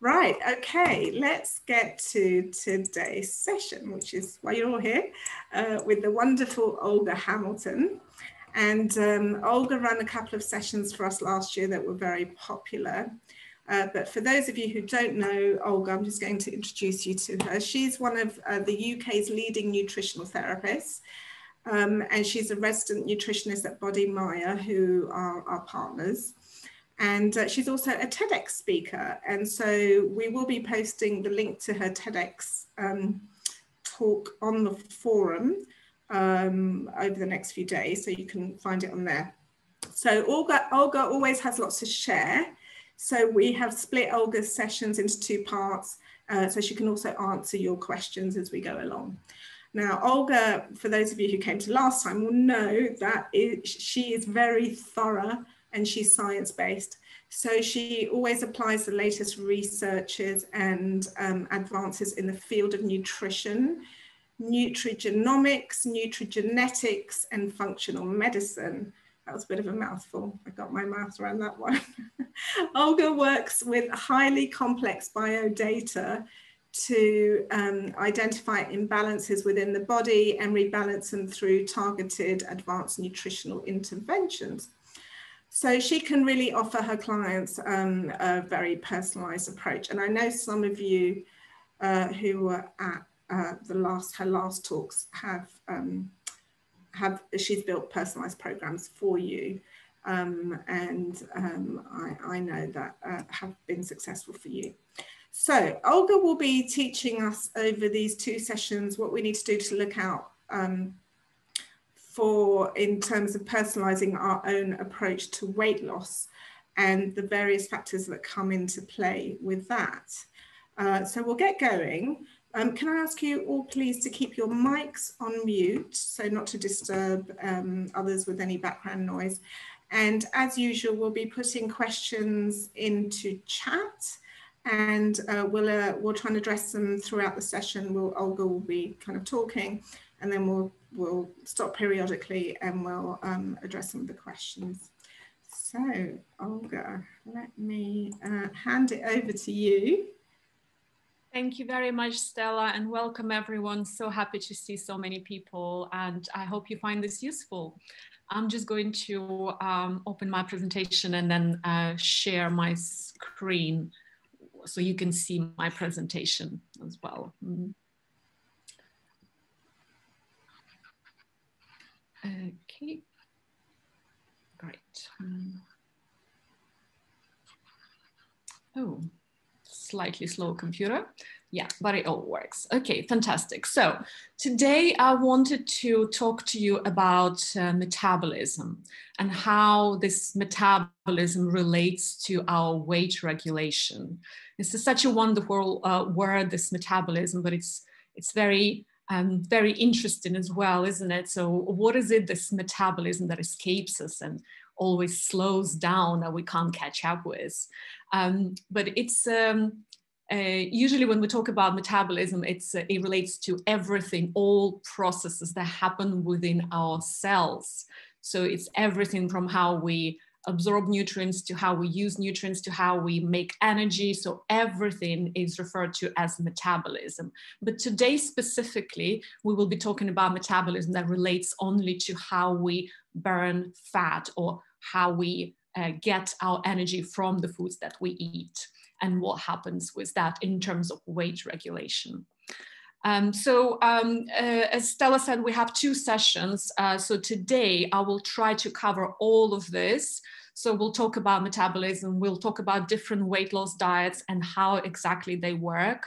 Right, okay, let's get to today's session, which is why you're all here, uh, with the wonderful Olga Hamilton. And um, Olga ran a couple of sessions for us last year that were very popular. Uh, but for those of you who don't know Olga, I'm just going to introduce you to her. She's one of uh, the UK's leading nutritional therapists. Um, and she's a resident nutritionist at Body Maya, who are our partners. And uh, she's also a TEDx speaker. And so we will be posting the link to her TEDx um, talk on the forum um, over the next few days. So you can find it on there. So Olga, Olga always has lots to share. So we have split Olga's sessions into two parts. Uh, so she can also answer your questions as we go along. Now, Olga, for those of you who came to last time, will know that it, she is very thorough and she's science based. So she always applies the latest researches and um, advances in the field of nutrition, nutrigenomics, nutrigenetics, and functional medicine. That was a bit of a mouthful. I got my mouth around that one. Olga works with highly complex biodata to um, identify imbalances within the body and rebalance them through targeted advanced nutritional interventions. So she can really offer her clients um, a very personalized approach. And I know some of you uh, who were at uh, the last, her last talks have, um, have, she's built personalized programs for you. Um, and um, I, I, know that uh, have been successful for you. So Olga will be teaching us over these two sessions what we need to do to look out um, for in terms of personalizing our own approach to weight loss and the various factors that come into play with that. Uh, so we'll get going. Um, can I ask you all please to keep your mics on mute, so not to disturb um, others with any background noise. And as usual, we'll be putting questions into chat and uh, we'll, uh, we'll try and address them throughout the session. We'll, Olga will be kind of talking and then we'll we'll stop periodically and we'll um, address some of the questions. So Olga, let me uh, hand it over to you. Thank you very much, Stella, and welcome everyone. So happy to see so many people, and I hope you find this useful. I'm just going to um, open my presentation and then uh, share my screen so you can see my presentation as well. Mm -hmm. Okay, great. Um, oh, slightly slow computer. Yeah, but it all works. Okay, fantastic. So today I wanted to talk to you about uh, metabolism and how this metabolism relates to our weight regulation. This is such a wonderful uh, word, this metabolism, but it's it's very um, very interesting as well, isn't it? So, what is it, this metabolism that escapes us and always slows down that we can't catch up with? Um, but it's um, uh, usually when we talk about metabolism, it's, uh, it relates to everything, all processes that happen within our cells. So, it's everything from how we absorb nutrients to how we use nutrients to how we make energy. So everything is referred to as metabolism. But today specifically, we will be talking about metabolism that relates only to how we burn fat or how we uh, get our energy from the foods that we eat and what happens with that in terms of weight regulation. Um, so um, uh, as Stella said, we have two sessions. Uh, so today I will try to cover all of this. So we'll talk about metabolism, we'll talk about different weight loss diets and how exactly they work.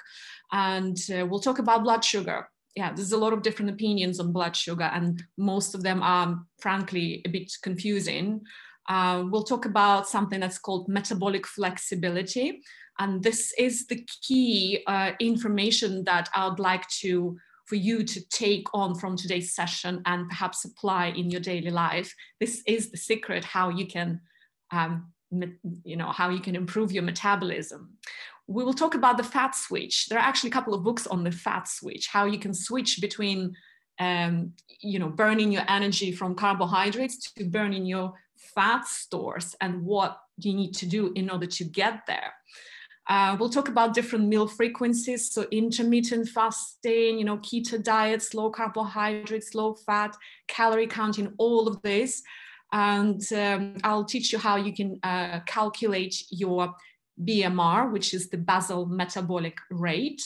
And uh, we'll talk about blood sugar. Yeah, there's a lot of different opinions on blood sugar and most of them are frankly a bit confusing. Uh, we'll talk about something that's called metabolic flexibility. And this is the key uh, information that I would like to for you to take on from today's session and perhaps apply in your daily life. This is the secret how you can, um, you know, how you can improve your metabolism. We will talk about the fat switch. There are actually a couple of books on the fat switch, how you can switch between, um, you know, burning your energy from carbohydrates to burning your fat stores and what you need to do in order to get there. Uh, we'll talk about different meal frequencies, so intermittent fasting, you know, keto diets, low carbohydrates, low fat, calorie counting, all of this. And um, I'll teach you how you can uh, calculate your BMR, which is the basal metabolic rate.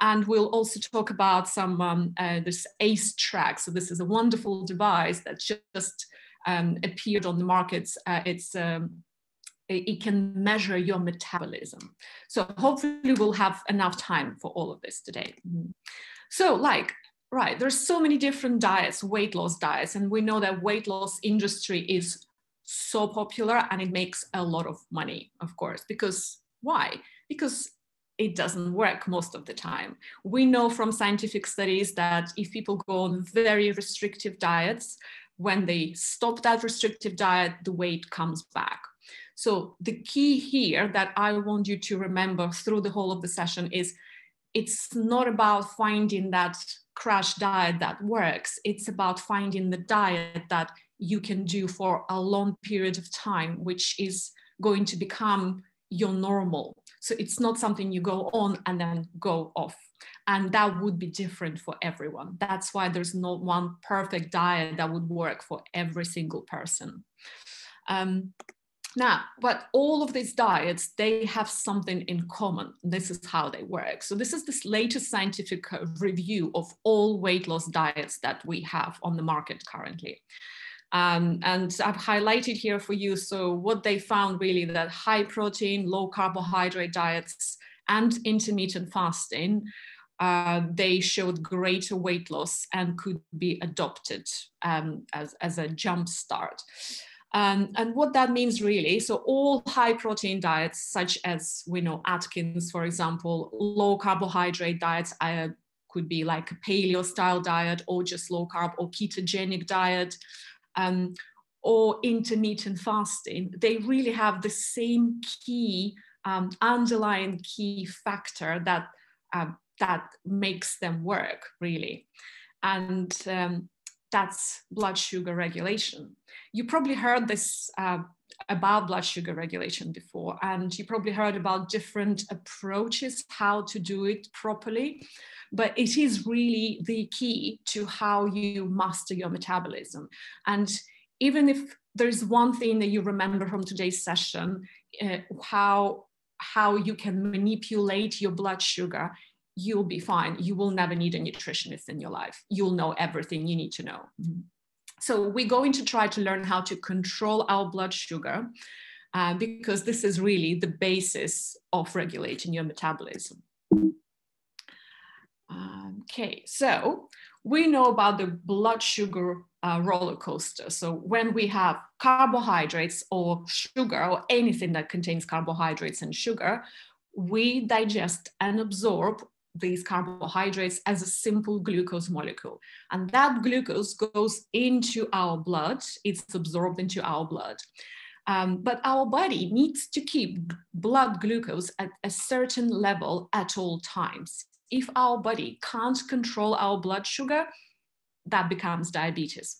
And we'll also talk about some um, uh, this ACE track. So this is a wonderful device that just um, appeared on the markets. Uh, it's um, it can measure your metabolism. So hopefully we'll have enough time for all of this today. Mm-hmm. So like, right, there's so many different diets, weight loss diets, and we know that weight loss industry is so popular and it makes a lot of money, of course, because why? Because it doesn't work most of the time. We know from scientific studies that if people go on very restrictive diets, when they stop that restrictive diet, the weight comes back. So the key here that I want you to remember through the whole of the session is it's not about finding that crash diet that works. It's about finding the diet that you can do for a long period of time, which is going to become your normal. So it's not something you go on and then go off. And that would be different for everyone. That's why there's not one perfect diet that would work for every single person. Um, now, but all of these diets, they have something in common. This is how they work. So this is this latest scientific review of all weight loss diets that we have on the market currently. Um, and I've highlighted here for you. So what they found really that high protein, low carbohydrate diets and intermittent fasting, uh, they showed greater weight loss and could be adopted um, as, as a jump start. Um, and what that means really, so all high protein diets, such as we know Atkins, for example, low carbohydrate diets uh, could be like a paleo style diet or just low carb or ketogenic diet. Um, or intermittent fasting, they really have the same key um, underlying key factor that uh, that makes them work really, and um, that's blood sugar regulation. You probably heard this uh, about blood sugar regulation before, and you probably heard about different approaches how to do it properly. But it is really the key to how you master your metabolism. And even if there's one thing that you remember from today's session, uh, how how you can manipulate your blood sugar you'll be fine. You will never need a nutritionist in your life. You'll know everything you need to know. Mm-hmm. So we're going to try to learn how to control our blood sugar uh, because this is really the basis of regulating your metabolism. Okay, so we know about the blood sugar uh, roller coaster. So when we have carbohydrates or sugar or anything that contains carbohydrates and sugar, we digest and absorb these carbohydrates as a simple glucose molecule. And that glucose goes into our blood, it's absorbed into our blood. Um, but our body needs to keep blood glucose at a certain level at all times. If our body can't control our blood sugar, that becomes diabetes.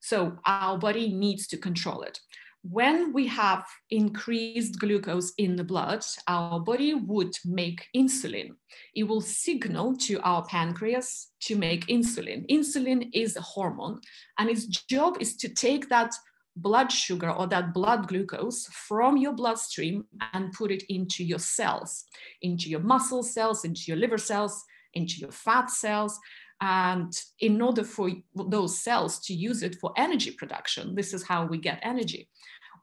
So our body needs to control it when we have increased glucose in the blood, our body would make insulin. It will signal to our pancreas to make insulin. Insulin is a hormone, and its job is to take that blood sugar or that blood glucose from your bloodstream and put it into your cells, into your muscle cells, into your liver cells, into your fat cells. And in order for those cells to use it for energy production, this is how we get energy.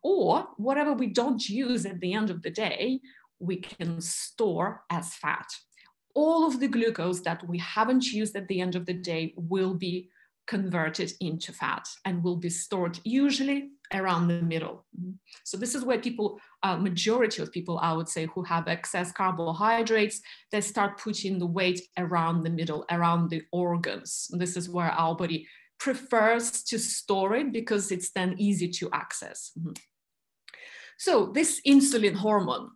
Or whatever we don't use at the end of the day, we can store as fat. All of the glucose that we haven't used at the end of the day will be converted into fat and will be stored usually around the middle. So this is where people, uh, majority of people, I would say, who have excess carbohydrates, they start putting the weight around the middle, around the organs. This is where our body prefers to store it because it's then easy to access. Mm -hmm. So this insulin hormone,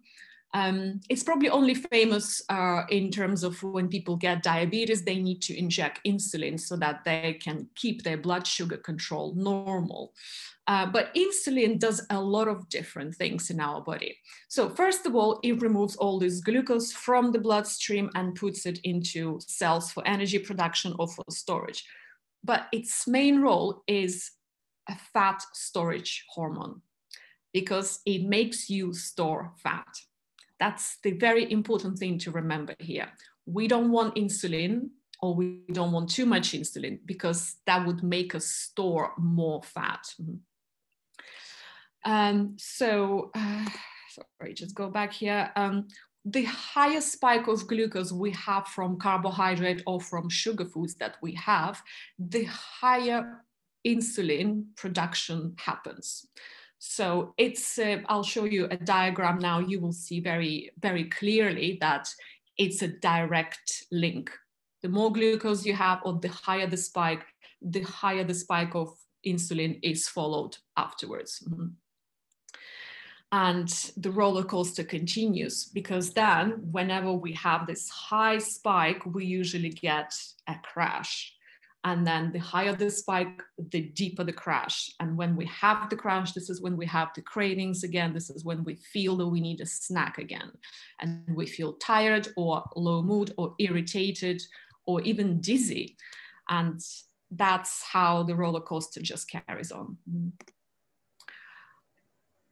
Um, it's probably only famous uh, in terms of when people get diabetes, they need to inject insulin so that they can keep their blood sugar control normal. Uh, but insulin does a lot of different things in our body. So first of all, it removes all this glucose from the bloodstream and puts it into cells for energy production or for storage. But its main role is a fat storage hormone because it makes you store fat. That's the very important thing to remember here. We don't want insulin or we don't want too much insulin because that would make us store more fat. Um, so, uh, sorry, just go back here. Um, the higher spike of glucose we have from carbohydrate or from sugar foods that we have, the higher insulin production happens. So it's, uh, I'll show you a diagram now. You will see very, very clearly that it's a direct link. The more glucose you have or the higher the spike, the higher the spike of insulin is followed afterwards. Mm -hmm and the roller coaster continues because then whenever we have this high spike we usually get a crash. And then the higher the spike the deeper the crash. And when we have the crash this is when we have the cravings again. This is when we feel that we need a snack again. And we feel tired or low mood or irritated or even dizzy. And that's how the roller coaster just carries on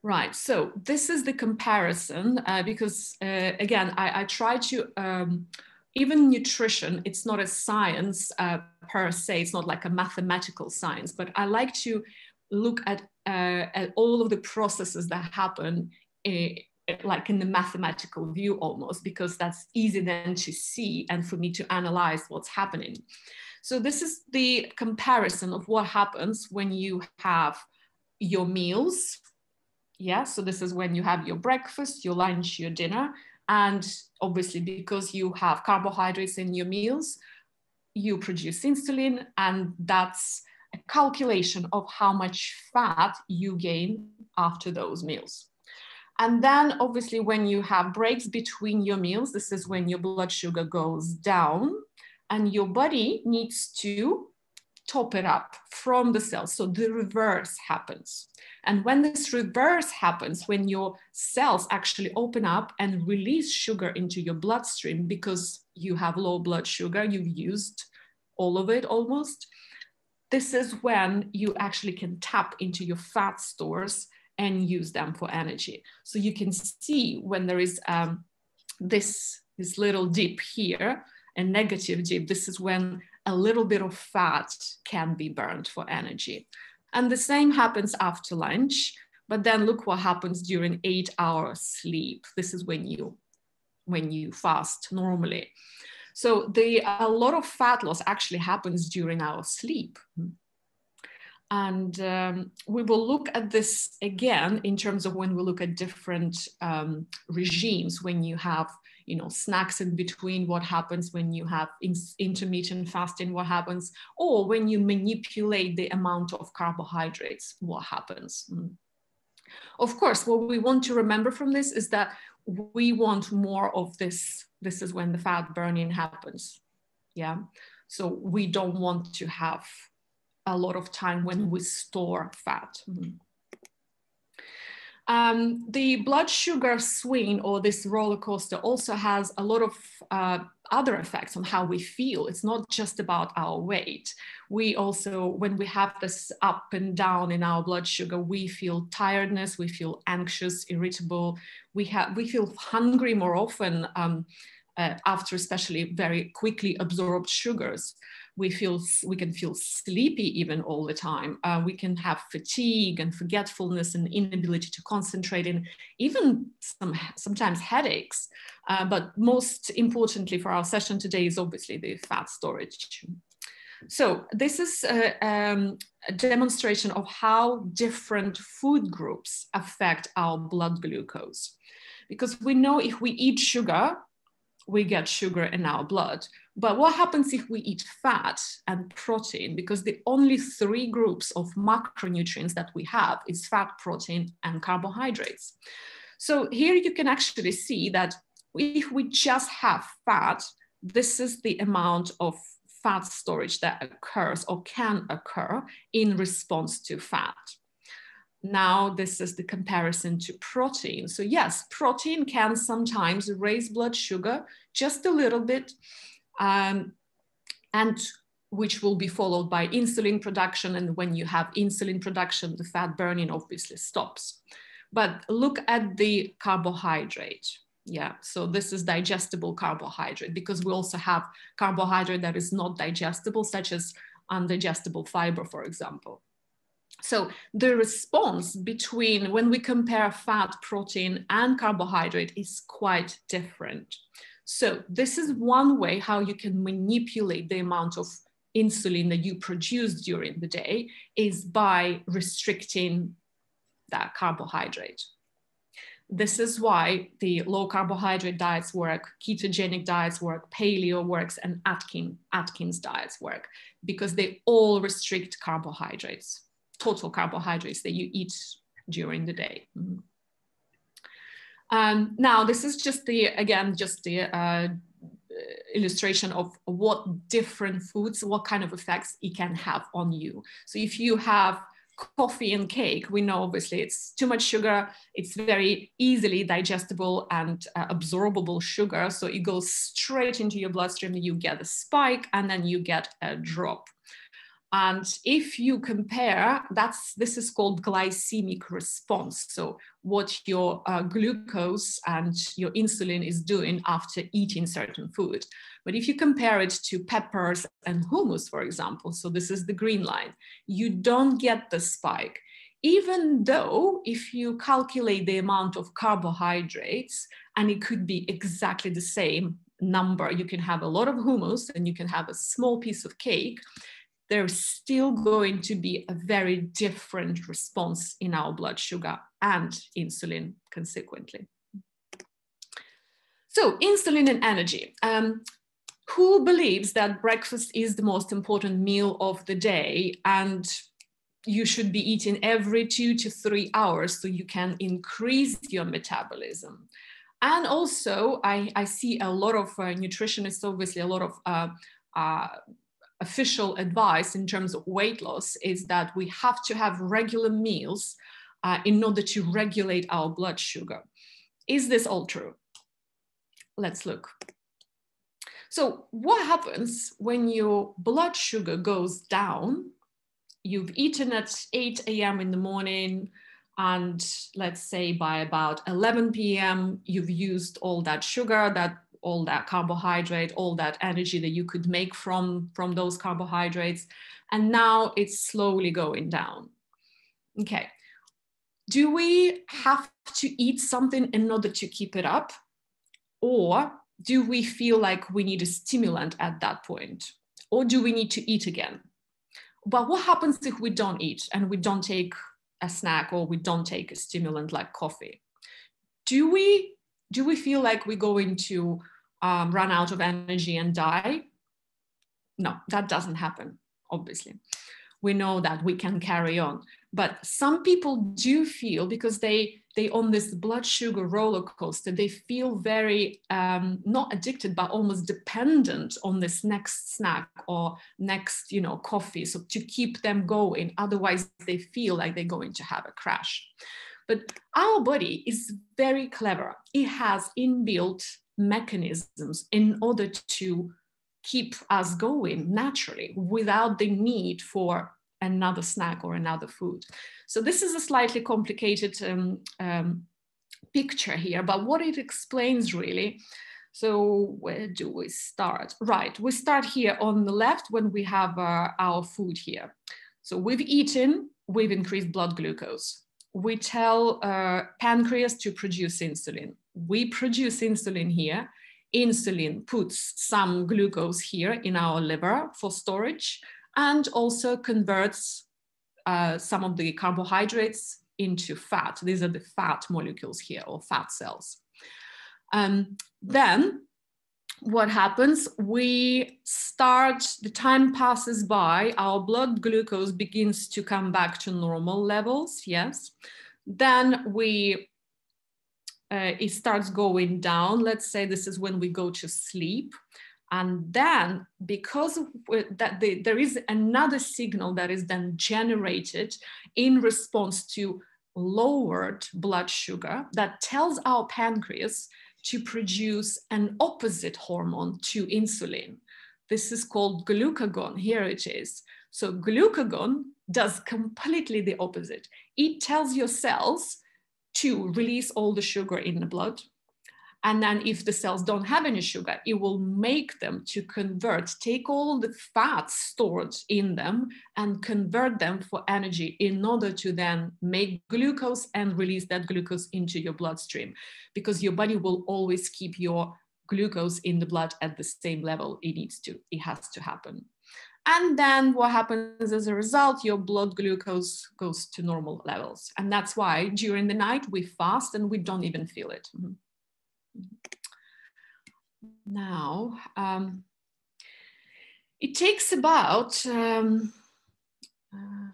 Right. So this is the comparison uh, because, uh, again, I, I, try to, um, even nutrition, it's not a science uh, per se, it's not like a mathematical science, but I like to look at, uh, at all of the processes that happen eh, like in the mathematical view almost because that's easy then to see and for me to analyze what's happening. So this is the comparison of what happens when you have your meals yeah, so this is when you have your breakfast, your lunch, your dinner. And obviously, because you have carbohydrates in your meals, you produce insulin, and that's a calculation of how much fat you gain after those meals. And then, obviously, when you have breaks between your meals, this is when your blood sugar goes down, and your body needs to top it up from the cells. So the reverse happens. And when this reverse happens, when your cells actually open up and release sugar into your bloodstream because you have low blood sugar, you've used all of it almost, this is when you actually can tap into your fat stores and use them for energy. So you can see when there is um, this, this little dip here, a negative dip, this is when a little bit of fat can be burned for energy. And the same happens after lunch, but then look what happens during eight hours sleep. This is when you, when you fast normally. So the, a lot of fat loss actually happens during our sleep. And um, we will look at this again in terms of when we look at different um, regimes, when you have you know snacks in between what happens when you have in intermittent fasting what happens or when you manipulate the amount of carbohydrates what happens. Mm. of course what we want to remember from this is that we want more of this. This is when the fat burning happens. Yeah? So we don't want to have a lot of time when we store fat mm. Um, the blood sugar swing or this roller coaster also has a lot of uh, other effects on how we feel. It's not just about our weight. We also, when we have this up and down in our blood sugar, we feel tiredness, we feel anxious, irritable, we have we feel hungry more often um, uh, after especially very quickly absorbed sugars we feel we can feel sleepy even all the time. Uh, we can have fatigue and forgetfulness and inability to concentrate and even some sometimes headaches. Uh, but most importantly for our session today is obviously the fat storage. So this is a, um, a demonstration of how different food groups affect our blood glucose. Because we know if we eat sugar we get sugar in our blood. But what happens if we eat fat and protein? Because the only three groups of macronutrients that we have is fat, protein, and carbohydrates. So here you can actually see that if we just have fat, this is the amount of fat storage that occurs or can occur in response to fat. Now, this is the comparison to protein. So yes, protein can sometimes raise blood sugar just a little bit, um, and which will be followed by insulin production. And when you have insulin production, the fat burning obviously stops. But look at the carbohydrate. Yeah, so this is digestible carbohydrate because we also have carbohydrate that is not digestible, such as undigestible fiber, for example. So the response between when we compare fat, protein, and carbohydrate is quite different. So this is one way how you can manipulate the amount of insulin that you produce during the day is by restricting that carbohydrate. This is why the low carbohydrate diets work, ketogenic diets work, paleo works, and Atkin, Atkins diets work because they all restrict carbohydrates, total carbohydrates that you eat during the day. Mm-hmm. Um, now, this is just the, again, just the uh, illustration of what different foods, what kind of effects it can have on you. So if you have coffee and cake, we know obviously it's too much sugar. It's very easily digestible and uh, absorbable sugar. So it goes straight into your bloodstream. You get a spike and then you get a drop. And if you compare, that's this is called glycemic response. So what your uh, glucose and your insulin is doing after eating certain food. But if you compare it to peppers and hummus, for example, so this is the green line, you don't get the spike. Even though if you calculate the amount of carbohydrates, and it could be exactly the same number, you can have a lot of hummus and you can have a small piece of cake, there's still going to be a very different response in our blood sugar and insulin consequently. So insulin and energy. Um, who believes that breakfast is the most important meal of the day and you should be eating every two to three hours so you can increase your metabolism? And also, I, I see a lot of uh, nutritionists, obviously, a lot of uh, uh, official advice in terms of weight loss is that we have to have regular meals uh, in order to regulate our blood sugar. Is this all true? Let's look. So what happens when your blood sugar goes down? You've eaten at 8 a.m. in the morning, and let's say by about 11 p.m., you've used all that sugar that all that carbohydrate, all that energy that you could make from, from those carbohydrates. And now it's slowly going down. Okay. Do we have to eat something in order to keep it up? Or do we feel like we need a stimulant at that point? Or do we need to eat again? But what happens if we don't eat and we don't take a snack or we don't take a stimulant like coffee? Do we do we feel like we're going to um, run out of energy and die? No, that doesn't happen, obviously. We know that we can carry on. But some people do feel because they they on this blood sugar roller coaster, they feel very um, not addicted, but almost dependent on this next snack or next, you know, coffee. So to keep them going, otherwise they feel like they're going to have a crash. But our body is very clever. It has inbuilt mechanisms in order to keep us going naturally without the need for another snack or another food. So this is a slightly complicated um, um, picture here, but what it explains really, so where do we start? Right, we start here on the left when we have uh, our food here. So we've eaten, we've increased blood glucose. We tell uh, pancreas to produce insulin we produce insulin here. Insulin puts some glucose here in our liver for storage and also converts uh, some of the carbohydrates into fat. These are the fat molecules here or fat cells. Um, then what happens? We start, the time passes by, our blood glucose begins to come back to normal levels, yes. Then we uh, it starts going down. Let's say this is when we go to sleep. And then because that the, there is another signal that is then generated in response to lowered blood sugar that tells our pancreas to produce an opposite hormone to insulin. This is called glucagon. Here it is. So glucagon does completely the opposite. It tells your cells to release all the sugar in the blood. And then if the cells don't have any sugar, it will make them to convert, take all the fats stored in them and convert them for energy in order to then make glucose and release that glucose into your bloodstream. Because your body will always keep your glucose in the blood at the same level it needs to. It has to happen. And then what happens as a result, your blood glucose goes to normal levels. And that's why during the night we fast and we don't even feel it. Mm-hmm. Now, um, it takes about um, uh,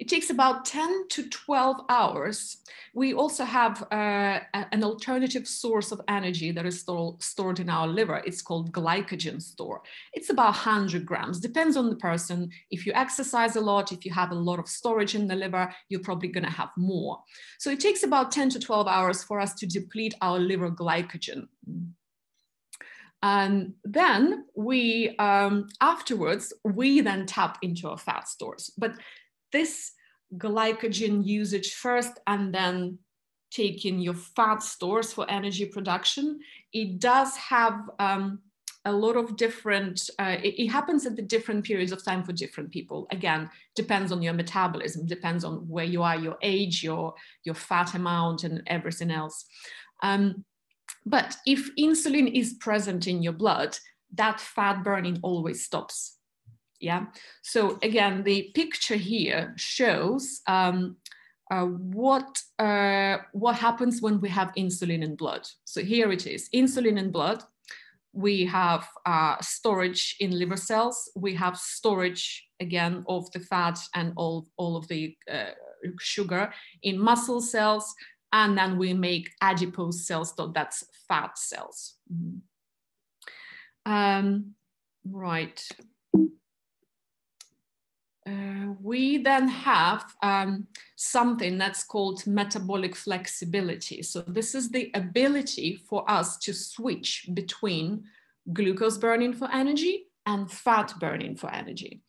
it takes about 10 to 12 hours. We also have uh, an alternative source of energy that is stored in our liver. It's called glycogen store. It's about 100 grams, depends on the person. If you exercise a lot, if you have a lot of storage in the liver, you're probably gonna have more. So it takes about 10 to 12 hours for us to deplete our liver glycogen. And then we, um, afterwards, we then tap into our fat stores. But this glycogen usage first and then taking your fat stores for energy production. It does have um, a lot of different, uh, it, it, happens at the different periods of time for different people. Again, depends on your metabolism, depends on where you are, your age, your, your fat amount and everything else. Um, but if insulin is present in your blood, that fat burning always stops yeah. So again, the picture here shows um, uh, what, uh, what happens when we have insulin in blood. So here it is, insulin in blood. We have uh, storage in liver cells. We have storage again of the fat and all, all of the uh, sugar in muscle cells. And then we make adipose cells, so that's fat cells. Mm -hmm. um, right. Uh, we then have um, something that's called metabolic flexibility. So this is the ability for us to switch between glucose burning for energy and fat burning for energy.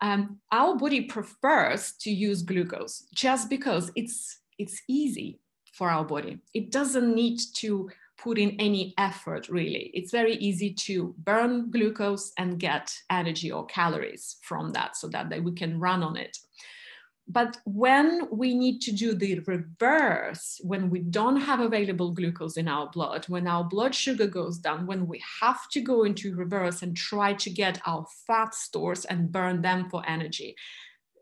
Um, our body prefers to use glucose just because it's, it's easy for our body. It doesn't need to put in any effort really. It's very easy to burn glucose and get energy or calories from that so that we can run on it. But when we need to do the reverse, when we don't have available glucose in our blood, when our blood sugar goes down, when we have to go into reverse and try to get our fat stores and burn them for energy,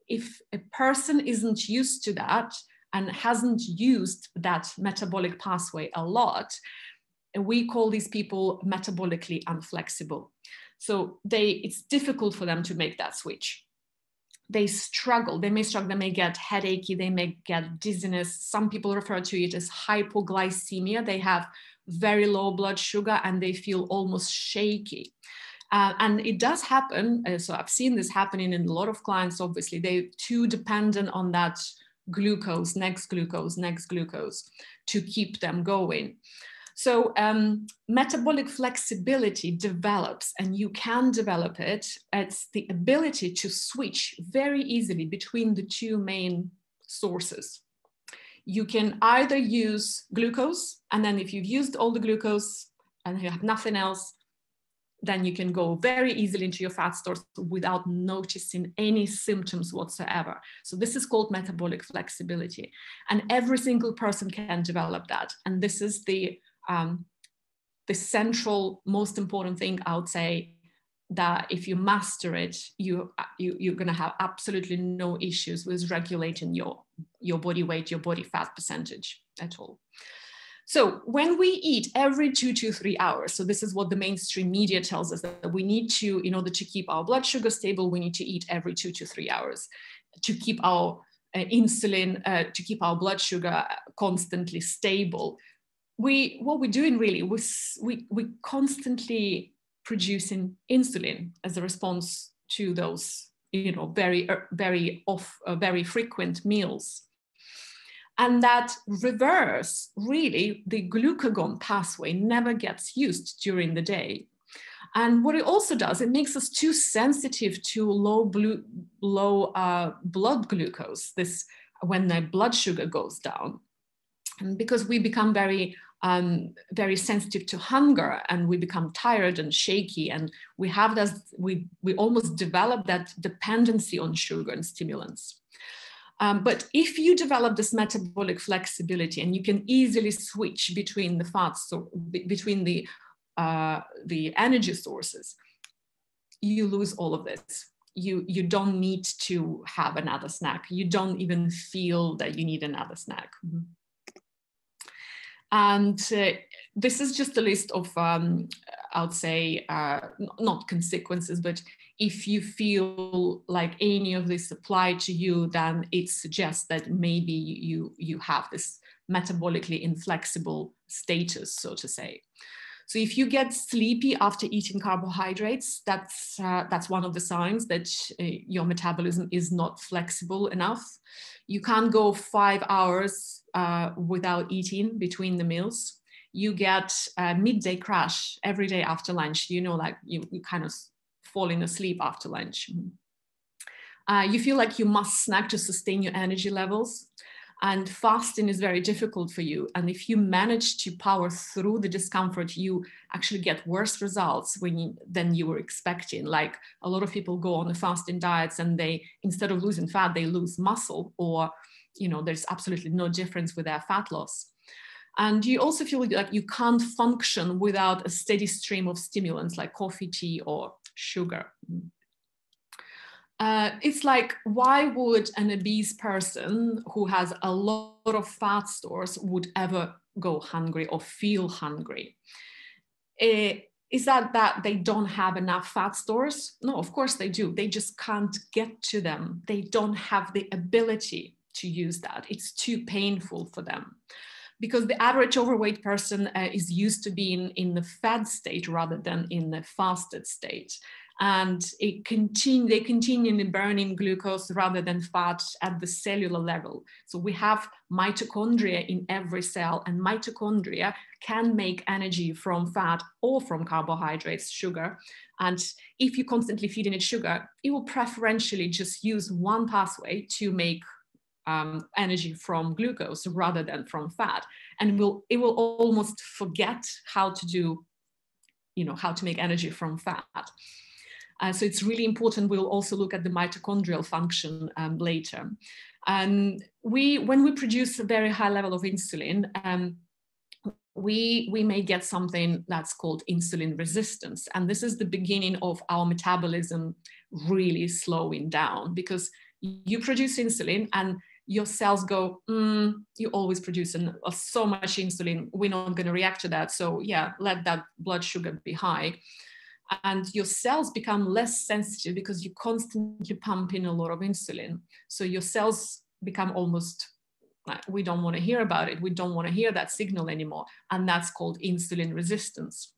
if a person isn't used to that and hasn't used that metabolic pathway a lot, we call these people metabolically unflexible. So they, it's difficult for them to make that switch. They struggle, they may struggle, they may get headachy, they may get dizziness. Some people refer to it as hypoglycemia. They have very low blood sugar and they feel almost shaky. Uh, and it does happen. Uh, so I've seen this happening in a lot of clients. Obviously, they're too dependent on that glucose, next glucose, next glucose to keep them going. So um, metabolic flexibility develops and you can develop it. It's the ability to switch very easily between the two main sources. You can either use glucose, and then if you've used all the glucose and you have nothing else, then you can go very easily into your fat stores without noticing any symptoms whatsoever. So this is called metabolic flexibility. And every single person can develop that. And this is the um, the central most important thing I would say that if you master it, you, you you're gonna have absolutely no issues with regulating your your body weight, your body fat percentage at all. So when we eat every two to three hours, so this is what the mainstream media tells us that we need to, in order to keep our blood sugar stable, we need to eat every two to three hours to keep our uh, insulin, uh, to keep our blood sugar constantly stable we what we're doing really was we we constantly producing insulin as a response to those you know very uh, very off uh, very frequent meals and that reverse really the glucagon pathway never gets used during the day and what it also does, it makes us too sensitive to low, blue, low uh, blood glucose, this when the blood sugar goes down. And because we become very um, very sensitive to hunger and we become tired and shaky and we have this we we almost develop that dependency on sugar and stimulants um, but if you develop this metabolic flexibility and you can easily switch between the fats so between the uh, the energy sources, you lose all of this. You, you don't need to have another snack. You don't even feel that you need another snack. Mm-hmm. And uh, this is just a list of, um, I would say, uh, not consequences, but if you feel like any of this apply to you, then it suggests that maybe you, you have this metabolically inflexible status, so to say. So if you get sleepy after eating carbohydrates, that's, uh, that's one of the signs that uh, your metabolism is not flexible enough. You can't go five hours uh, without eating between the meals. You get a midday crash every day after lunch. You know, like you, you kind of falling asleep after lunch. Uh, you feel like you must snack to sustain your energy levels and fasting is very difficult for you. And if you manage to power through the discomfort you actually get worse results when you, than you were expecting. Like a lot of people go on the fasting diets and they instead of losing fat they lose muscle or you know there's absolutely no difference with their fat loss. And you also feel like you can't function without a steady stream of stimulants like coffee tea or sugar uh, it's like why would an obese person who has a lot of fat stores would ever go hungry or feel hungry? Uh, is that that they don't have enough fat stores? No of course they do. They just can't get to them. They don't have the ability to use that. It's too painful for them. Because the average overweight person uh, is used to being in the fat state rather than in the fasted state and it continue, they continue burning glucose rather than fat at the cellular level. So we have mitochondria in every cell and mitochondria can make energy from fat or from carbohydrates, sugar. And if you're constantly feeding it sugar, it will preferentially just use one pathway to make um, energy from glucose rather than from fat. And will, it will almost forget how to do, you know, how to make energy from fat. Uh, so it's really important. We'll also look at the mitochondrial function um, later. And we, when we produce a very high level of insulin, um, we, we may get something that's called insulin resistance. And this is the beginning of our metabolism really slowing down because you produce insulin and your cells go, mm, you always produce an, uh, so much insulin, we're not going to react to that. So yeah, let that blood sugar be high and your cells become less sensitive because you constantly pump in a lot of insulin. So your cells become almost we don't want to hear about it. We don't want to hear that signal anymore. And that's called insulin resistance.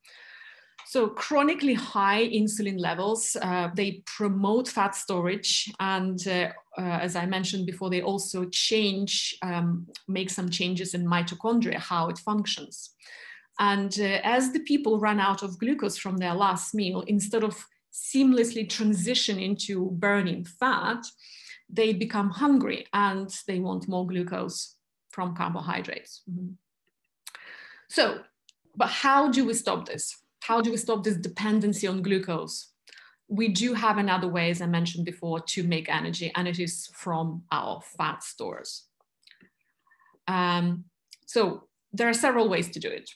So chronically high insulin levels, uh, they promote fat storage. And uh, uh, as I mentioned before, they also change, um, make some changes in mitochondria, how it functions. And uh, as the people run out of glucose from their last meal, instead of seamlessly transition into burning fat, they become hungry and they want more glucose from carbohydrates. Mm -hmm. So, but how do we stop this? How do we stop this dependency on glucose? We do have another way, as I mentioned before, to make energy, and it is from our fat stores. Um, so there are several ways to do it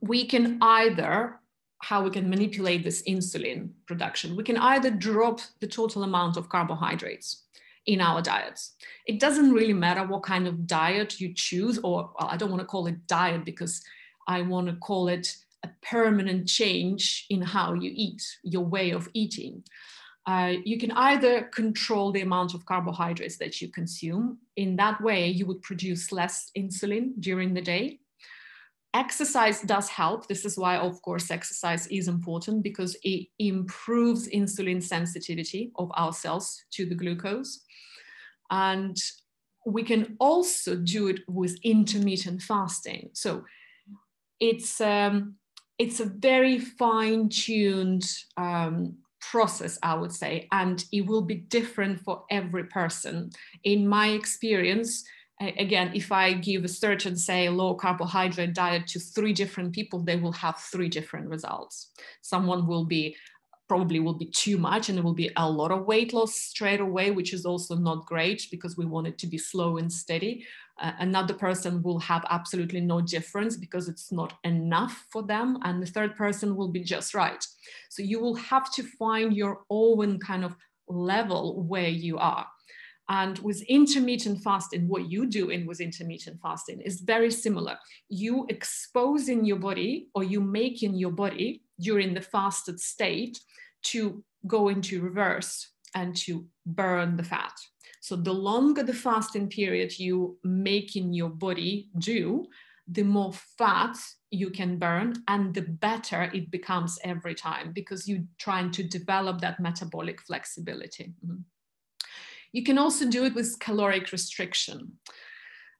we can either how we can manipulate this insulin production. We can either drop the total amount of carbohydrates in our diets. It doesn't really matter what kind of diet you choose, or well, I don't want to call it diet because I want to call it a permanent change in how you eat, your way of eating. Uh, you can either control the amount of carbohydrates that you consume. In that way, you would produce less insulin during the day exercise does help. This is why, of course, exercise is important because it improves insulin sensitivity of our cells to the glucose. And we can also do it with intermittent fasting. So it's um, it's a very fine-tuned um, process, I would say, and it will be different for every person. In my experience, again, if I give a certain, say, low carbohydrate diet to three different people, they will have three different results. Someone will be probably will be too much and it will be a lot of weight loss straight away, which is also not great because we want it to be slow and steady. Uh, another person will have absolutely no difference because it's not enough for them. And the third person will be just right. So you will have to find your own kind of level where you are. And with intermittent fasting, what you do in with intermittent fasting is very similar. You exposing your body or you making your body during the fasted state to go into reverse and to burn the fat. So the longer the fasting period you make in your body do, the more fat you can burn and the better it becomes every time because you're trying to develop that metabolic flexibility. Mm-hmm. You can also do it with caloric restriction.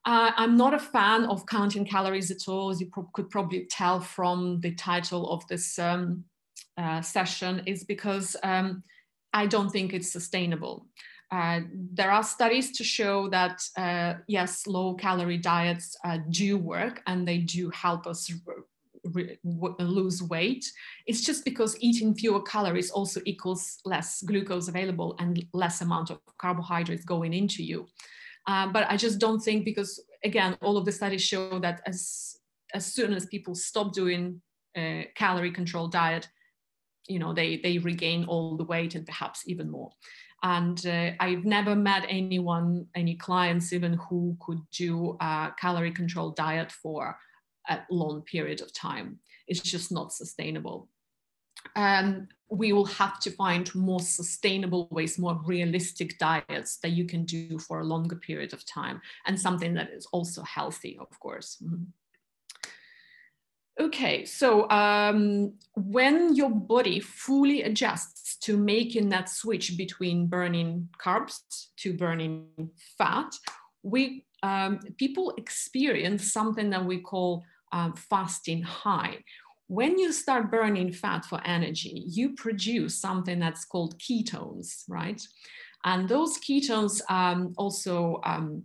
Uh, I'm not a fan of counting calories at all, as you pro could probably tell from the title of this um, uh, session, is because um, I don't think it's sustainable. Uh, there are studies to show that uh, yes, low calorie diets uh, do work and they do help us lose weight. It's just because eating fewer calories also equals less glucose available and less amount of carbohydrates going into you. Uh, but I just don't think because again, all of the studies show that as as soon as people stop doing a calorie control diet, you know, they they regain all the weight and perhaps even more. And uh, I've never met anyone, any clients even who could do a calorie control diet for a long period of time. It's just not sustainable. Um, we will have to find more sustainable ways, more realistic diets that you can do for a longer period of time, and something that is also healthy, of course. Mm-hmm. Okay, so um, when your body fully adjusts to making that switch between burning carbs to burning fat, we um, people experience something that we call um, fasting high. When you start burning fat for energy, you produce something that's called ketones, right? And those ketones um, also, um,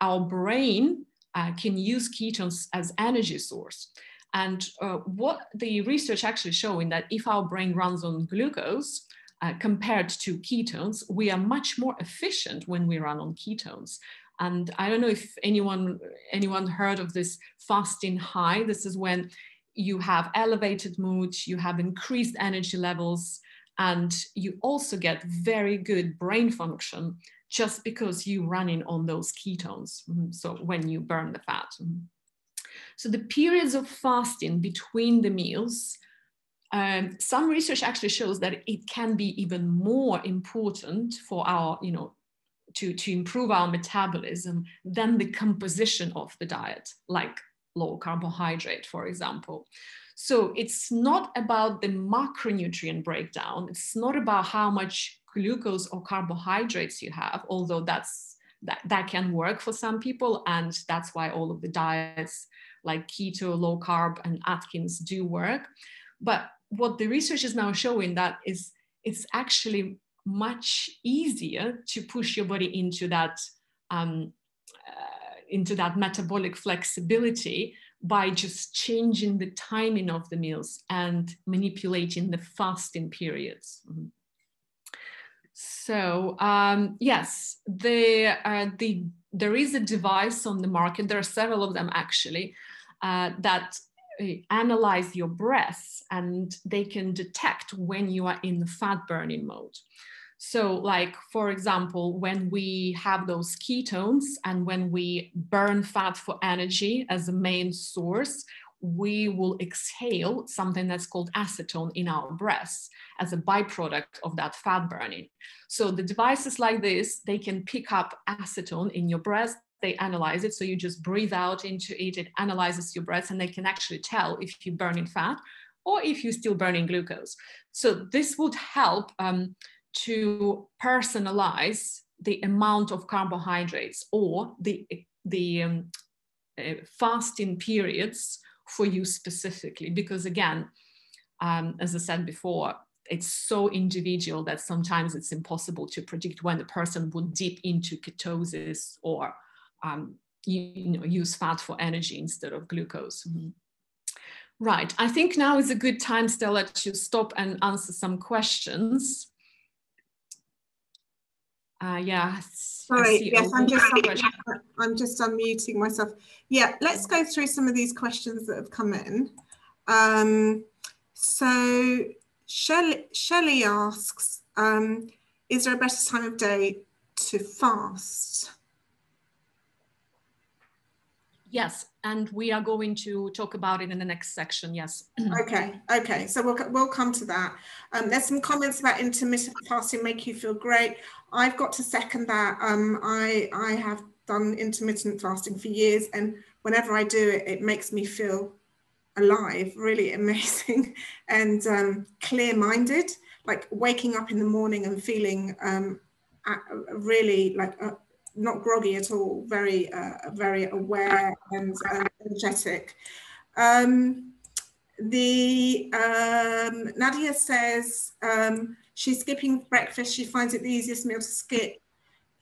our brain uh, can use ketones as energy source. And uh, what the research actually showing that if our brain runs on glucose, uh, compared to ketones, we are much more efficient when we run on ketones. And I don't know if anyone anyone heard of this fasting high. This is when you have elevated mood, you have increased energy levels, and you also get very good brain function just because you're running on those ketones. Mm-hmm. So when you burn the fat. Mm-hmm. So the periods of fasting between the meals, um, some research actually shows that it can be even more important for our, you know, to, to improve our metabolism than the composition of the diet, like low carbohydrate, for example. So it's not about the macronutrient breakdown. It's not about how much glucose or carbohydrates you have, although that's that, that can work for some people. And that's why all of the diets like keto, low carb, and Atkins do work. But what the research is now showing that is it's actually much easier to push your body into that um, uh, into that metabolic flexibility by just changing the timing of the meals and manipulating the fasting periods. Mm-hmm. So um, yes, the, uh, the, there is a device on the market. There are several of them actually uh, that uh, analyze your breath and they can detect when you are in the fat burning mode. So, like for example, when we have those ketones and when we burn fat for energy as a main source, we will exhale something that's called acetone in our breaths as a byproduct of that fat burning. So the devices like this, they can pick up acetone in your breath, they analyze it. So you just breathe out into it, it analyzes your breath, and they can actually tell if you're burning fat or if you're still burning glucose. So this would help um, to personalize the amount of carbohydrates or the, the um, uh, fasting periods for you specifically. Because again, um, as I said before, it's so individual that sometimes it's impossible to predict when the person would dip into ketosis or um, you, you, know, use fat for energy instead of glucose. Mm-hmm. Right, I think now is a good time, Stella, to stop and answer some questions. Uh, yeah. Sorry, yes, I'm just, I'm just unmuting myself. Yeah, let's go through some of these questions that have come in. Um, so Shelley, Shelley asks, um, is there a better time of day to fast? Yes, and we are going to talk about it in the next section. Yes. okay. Okay. So we'll we'll come to that. Um, there's some comments about intermittent fasting make you feel great. I've got to second that. Um, I I have done intermittent fasting for years, and whenever I do it, it makes me feel alive, really amazing, and um, clear-minded. Like waking up in the morning and feeling um, really like. Uh, not groggy at all, very, uh, very aware and uh, energetic. Um, the um, Nadia says um, she's skipping breakfast. She finds it the easiest meal to skip.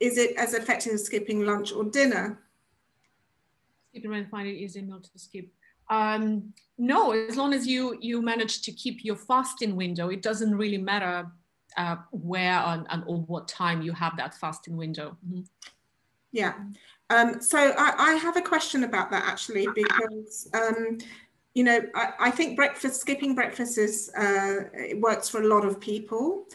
Is it as effective as skipping lunch or dinner? Skipping and find it easy meal to skip. Um, no, as long as you you manage to keep your fasting window, it doesn't really matter uh, where and, and, or what time you have that fasting window. Mm -hmm. Yeah. Um, so I, I, have a question about that actually, because um, you know I, I, think breakfast skipping breakfast is uh, it works for a lot of people,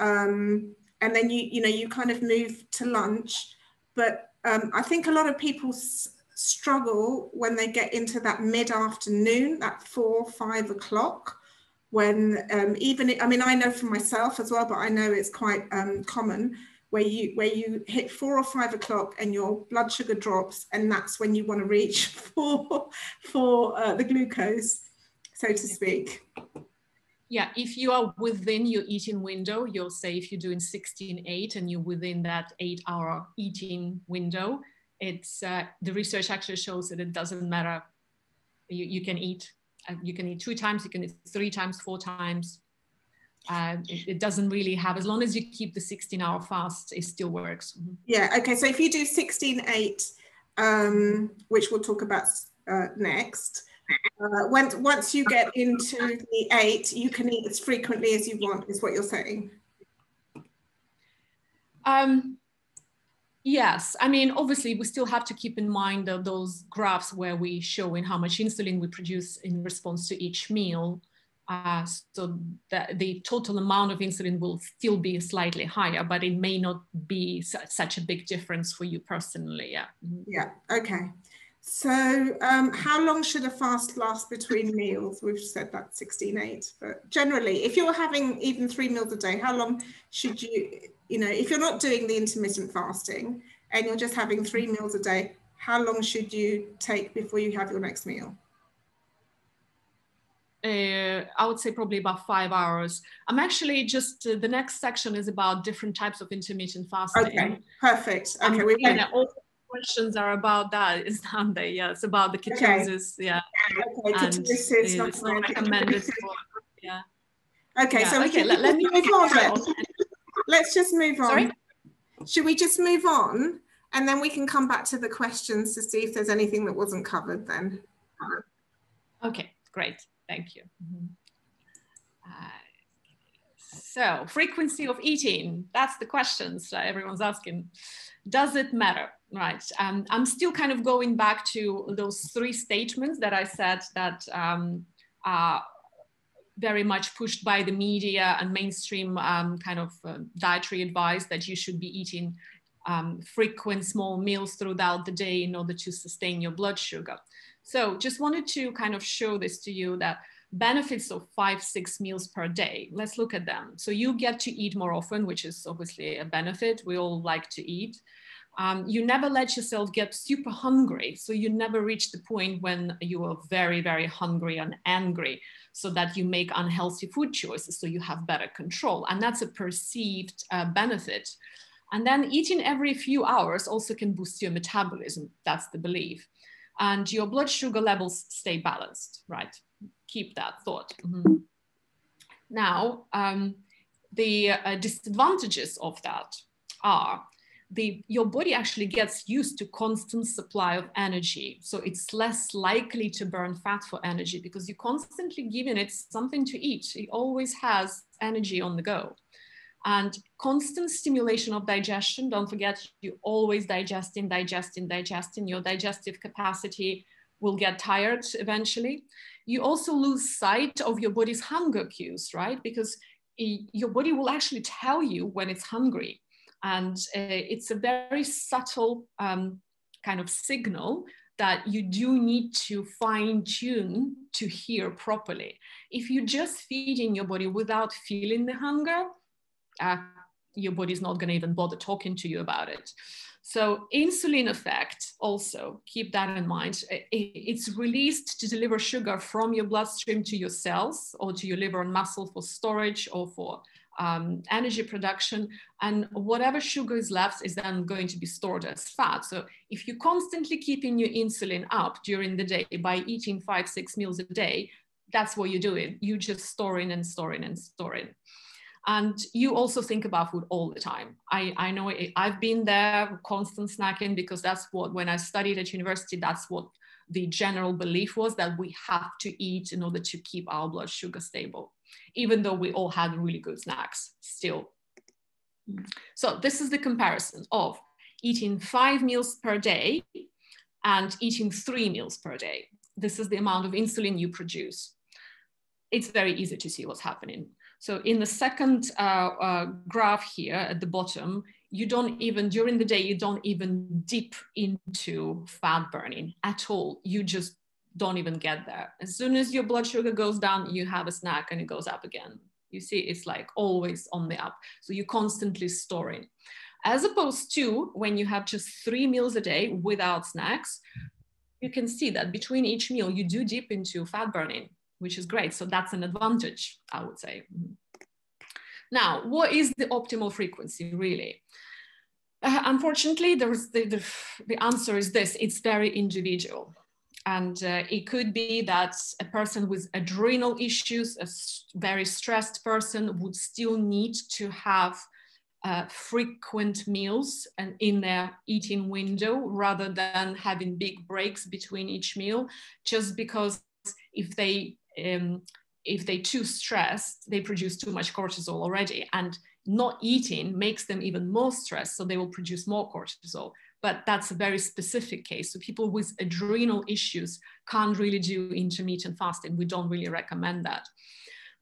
um, and then you you know you kind of move to lunch, but um, I think a lot of people struggle when they get into that mid afternoon, that four five o'clock when um, even I mean I know for myself as well, but I know it's quite um, common where you where you hit four or five o'clock and your blood sugar drops, and that's when you want to reach for for uh, the glucose, so to speak. Yeah, if you are within your eating window, you'll say if you're doing 16-8 and you're within that eight-hour eating window, it's uh, the research actually shows that it doesn't matter. You, you can eat, uh, you can eat two times, you can eat three times, four times, uh, it, it, doesn't really have as long as you keep the 16 hour fast it still works. Mm-hmm. yeah okay so if you do 16 8 um, which we'll talk about uh, next uh, once once you get into the eight you can eat as frequently as you want is what you're saying? Um, yes i mean obviously we still have to keep in mind those graphs where we show in how much insulin we produce in response to each meal uh, so the, the total amount of insulin will still be slightly higher, but it may not be su such a big difference for you personally. Yeah. Mm-hmm. Yeah. Okay. So um, how long should a fast last between meals? We've said that 16-8, but generally, if you're having even three meals a day, how long should you, you know, if you're not doing the intermittent fasting and you're just having three meals a day, how long should you take before you have your next meal? Uh, I would say probably about five hours. I'm actually just, uh, the next section is about different types of intermittent fasting. Okay, perfect. Okay, um, we all questions are about that, is not they? Yeah, it's about the ketosis, okay. yeah. Okay, and ketosis, not, not recommended for, yeah. Okay, yeah. so okay, can, let, let me move on. Let's just move on. Sorry? Should we just move on? And then we can come back to the questions to see if there's anything that wasn't covered then. Okay, great. Thank you. Uh, so frequency of eating, that's the questions that everyone's asking. Does it matter? Right. Um, I'm still kind of going back to those three statements that I said that um, are very much pushed by the media and mainstream um, kind of uh, dietary advice that you should be eating um, frequent small meals throughout the day in order to sustain your blood sugar. So just wanted to kind of show this to you that benefits of five, six meals per day. Let's look at them. So you get to eat more often, which is obviously a benefit. We all like to eat. Um, you never let yourself get super hungry. So you never reach the point when you are very, very hungry and angry so that you make unhealthy food choices so you have better control. And that's a perceived uh, benefit. And then eating every few hours also can boost your metabolism. That's the belief. And your blood sugar levels stay balanced, right? Keep that thought. Mm-hmm. Now, um, the uh, disadvantages of that are the, your body actually gets used to constant supply of energy. So it's less likely to burn fat for energy because you're constantly giving it something to eat. It always has energy on the go. And constant stimulation of digestion, don't forget, you always digesting, digesting, digesting. Your digestive capacity will get tired eventually. You also lose sight of your body's hunger cues, right? Because your body will actually tell you when it's hungry. And uh, it's a very subtle um, kind of signal that you do need to fine tune to hear properly. If you just feed in your body without feeling the hunger, uh, your body's not going to even bother talking to you about it. So insulin effect also keep that in mind. It's released to deliver sugar from your bloodstream to your cells or to your liver and muscle for storage or for um, energy production. And whatever sugar is left is then going to be stored as fat. So if you're constantly keeping your insulin up during the day by eating five, six meals a day, that's what you're doing. You're just storing and storing and storing and you also think about food all the time. I, I know it, i've been there constant snacking because that's what when i studied at university that's what the general belief was that we have to eat in order to keep our blood sugar stable even though we all had really good snacks still. So this is the comparison of eating five meals per day and eating three meals per day. This is the amount of insulin you produce. It's very easy to see what's happening so in the second uh, uh, graph here at the bottom, you don't even, during the day, you don't even dip into fat burning at all. You just don't even get there. As soon as your blood sugar goes down, you have a snack and it goes up again. You see, it's like always on the up. So you're constantly storing. As opposed to when you have just three meals a day without snacks, you can see that between each meal, you do dip into fat burning which is great. So that's an advantage, I would say. Now, what is the optimal frequency really? Uh, unfortunately, the, the, the, answer is this, it's very individual. And uh, it could be that a person with adrenal issues, a very stressed person would still need to have uh, frequent meals and in their eating window rather than having big breaks between each meal, just because if they um, if they too stressed, they produce too much cortisol already. And not eating makes them even more stressed. So they will produce more cortisol. But that's a very specific case. So people with adrenal issues can't really do intermittent fasting. We don't really recommend that.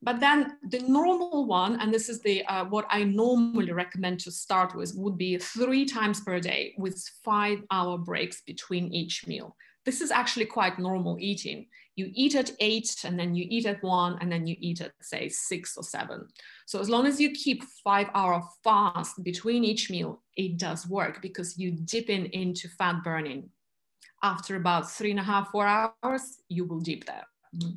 But then the normal one, and this is the uh, what I normally recommend to start with, would be three times per day with five hour breaks between each meal. This is actually quite normal eating. You eat at eight and then you eat at one and then you eat at say six or seven. So as long as you keep five hour fast between each meal it does work because you dip in into fat burning. After about three and a half four hours you will dip there. Mm-hmm.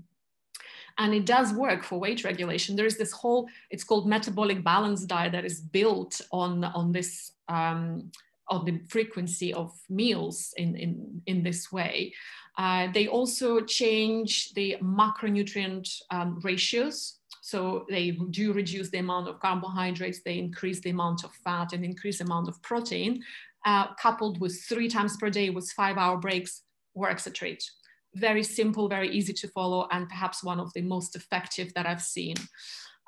and it does work for weight regulation. There is this whole it's called metabolic balance diet that is built on on this um, on the frequency of meals in, in, in this way. Uh, they also change the macronutrient um, ratios. So they do reduce the amount of carbohydrates, they increase the amount of fat and increase the amount of protein, uh, coupled with three times per day with five hour breaks works a treat. Very simple, very easy to follow, and perhaps one of the most effective that I've seen.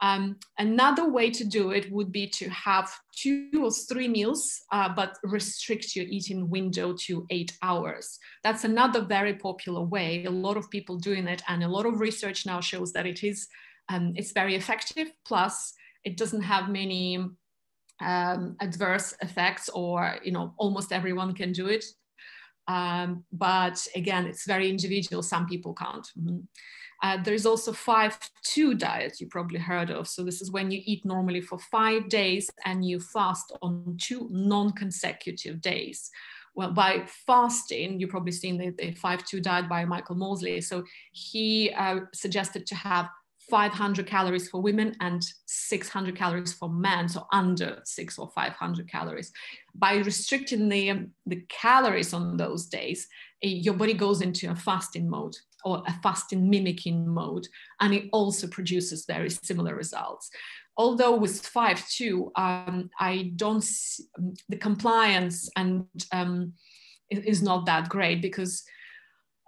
Um, another way to do it would be to have two or three meals, uh, but restrict your eating window to eight hours. That's another very popular way. A lot of people doing it, and a lot of research now shows that it is um, it's very effective. Plus, it doesn't have many um, adverse effects, or you know, almost everyone can do it. Um, but again, it's very individual. Some people can't. Mm -hmm. Uh, there is also 5-2 diet you probably heard of. So this is when you eat normally for five days and you fast on two non-consecutive days. Well, by fasting, you've probably seen the, the 5-2 diet by Michael Mosley. So he uh, suggested to have 500 calories for women and 600 calories for men, so under six or 500 calories. By restricting the, um, the calories on those days, your body goes into a fasting mode or a fasting mimicking mode, and it also produces very similar results. Although with 5.2, um, I don't, see, um, the compliance and um, is not that great because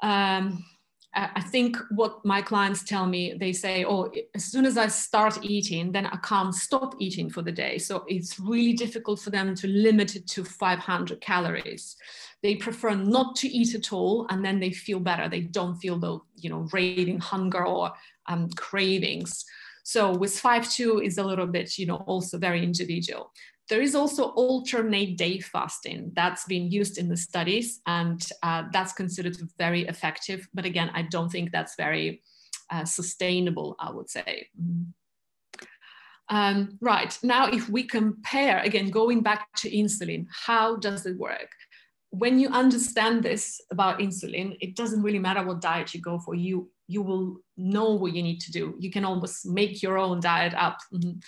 um, I think what my clients tell me, they say, oh, as soon as I start eating, then I can't stop eating for the day. So it's really difficult for them to limit it to 500 calories. They prefer not to eat at all, and then they feel better. They don't feel the, you know, raving hunger or um, cravings. So with 5-2 is a little bit, you know, also very individual. There is also alternate day fasting that's been used in the studies, and uh, that's considered very effective. But again, I don't think that's very uh, sustainable, I would say. Mm-hmm. Um, right, now if we compare, again, going back to insulin, how does it work? When you understand this about insulin, it doesn't really matter what diet you go for, you, you will know what you need to do. You can almost make your own diet up. Mm -hmm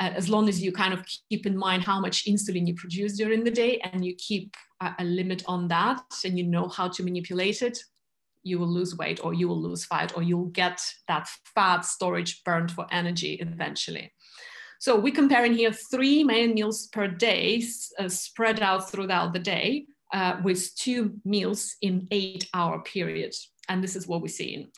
uh, as long as you kind of keep in mind how much insulin you produce during the day and you keep a, a limit on that and you know how to manipulate it, you will lose weight or you will lose fat or you'll get that fat storage burned for energy eventually. So we compare in here three main meals per day uh, spread out throughout the day uh, with two meals in eight hour periods. And this is what we're seeing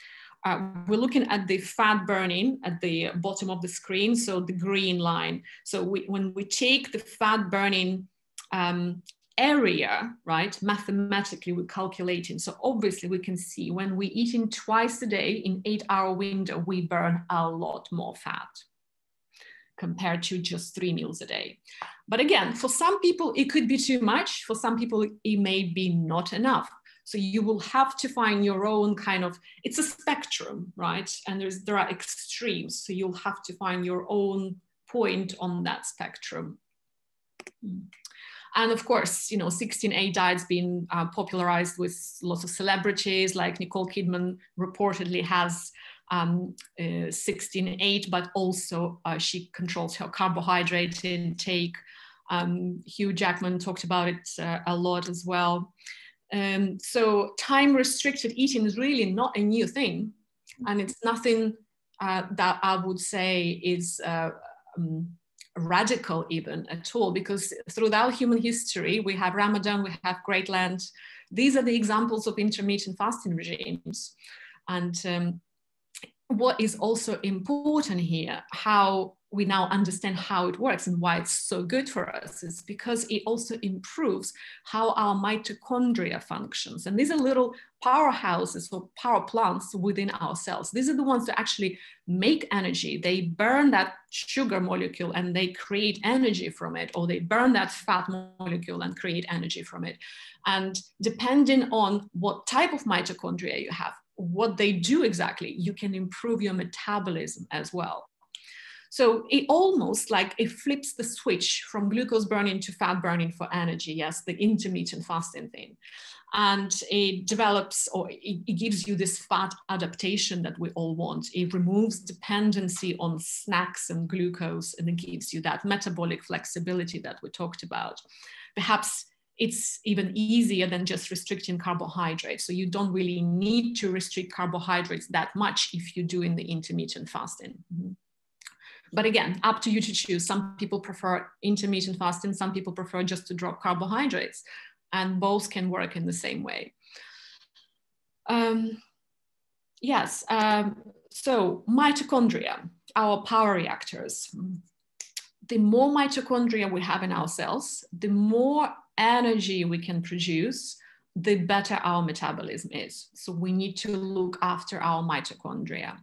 uh, we're looking at the fat burning at the bottom of the screen, so the green line. So we, when we take the fat burning um, area, right, mathematically we're calculating. So obviously we can see when we're eating twice a day in eight hour window, we burn a lot more fat compared to just three meals a day. But again, for some people, it could be too much. For some people, it may be not enough. So you will have to find your own kind of, it's a spectrum, right? And there's, there are extremes. So you'll have to find your own point on that spectrum. And of course, you know, 16A diet's been uh, popularized with lots of celebrities like Nicole Kidman reportedly has um, uh, 16-8, but also uh, she controls her carbohydrate intake. Um, Hugh Jackman talked about it uh, a lot as well. Um, so time restricted eating is really not a new thing. And it's nothing uh, that I would say is uh, um, radical even at all, because throughout human history, we have Ramadan, we have Great Lent. These are the examples of intermittent fasting regimes. And um, what is also important here, how we now understand how it works and why it's so good for us is because it also improves how our mitochondria functions. And these are little powerhouses or power plants within our cells. These are the ones that actually make energy. They burn that sugar molecule and they create energy from it, or they burn that fat molecule and create energy from it. And depending on what type of mitochondria you have, what they do exactly, you can improve your metabolism as well. So it almost like it flips the switch from glucose burning to fat burning for energy. Yes, the intermittent fasting thing. And it develops or it, it gives you this fat adaptation that we all want. It removes dependency on snacks and glucose and it gives you that metabolic flexibility that we talked about. Perhaps it's even easier than just restricting carbohydrates. So you don't really need to restrict carbohydrates that much if you're doing the intermittent fasting. Mm-hmm. But again, up to you to choose. Some people prefer intermittent fasting, some people prefer just to drop carbohydrates, and both can work in the same way. Um, yes, um, so mitochondria, our power reactors. The more mitochondria we have in our cells, the more energy we can produce, the better our metabolism is. So we need to look after our mitochondria.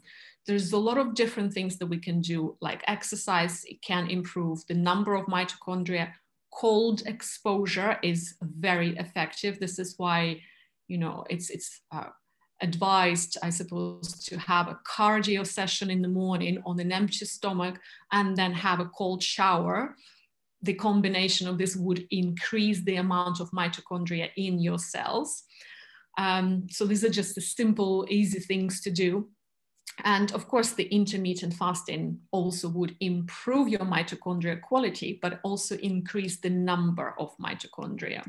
There's a lot of different things that we can do, like exercise, it can improve the number of mitochondria. Cold exposure is very effective. This is why, you know, it's, it's uh, advised, I suppose, to have a cardio session in the morning on an empty stomach and then have a cold shower. The combination of this would increase the amount of mitochondria in your cells. Um, so these are just the simple, easy things to do. And of course, the intermittent fasting also would improve your mitochondria quality, but also increase the number of mitochondria.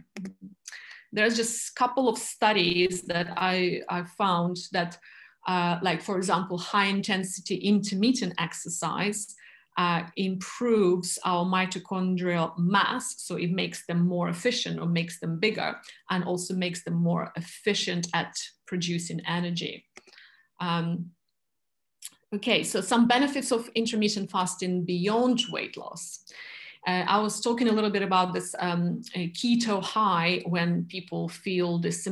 There's just a couple of studies that I, I found that, uh, like for example, high intensity intermittent exercise uh, improves our mitochondrial mass. So it makes them more efficient or makes them bigger and also makes them more efficient at producing energy. Um, Okay, so some benefits of intermittent fasting beyond weight loss. Uh, I was talking a little bit about this um, keto high when people feel this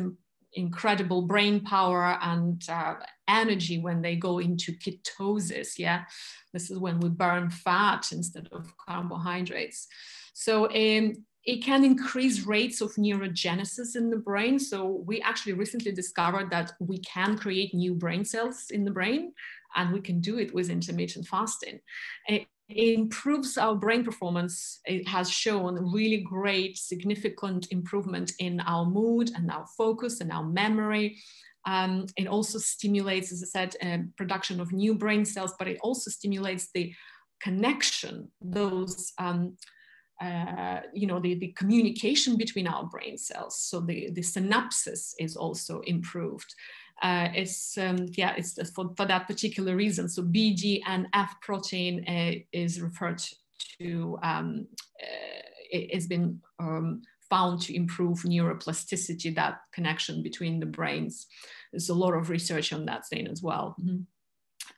incredible brain power and uh, energy when they go into ketosis. Yeah, this is when we burn fat instead of carbohydrates. So um, it can increase rates of neurogenesis in the brain. So we actually recently discovered that we can create new brain cells in the brain and we can do it with intermittent fasting. It, improves our brain performance. It has shown really great, significant improvement in our mood and our focus and our memory. Um, it also stimulates, as I said, uh, production of new brain cells, but it also stimulates the connection, those um, uh, you know, the, the communication between our brain cells. So the, the synapses is also improved. Uh, it's, um, yeah, it's for, for that particular reason. So BDNF protein uh, is referred to, um, uh, it has been um, found to improve neuroplasticity, that connection between the brains. There's a lot of research on that thing as well. Mm -hmm.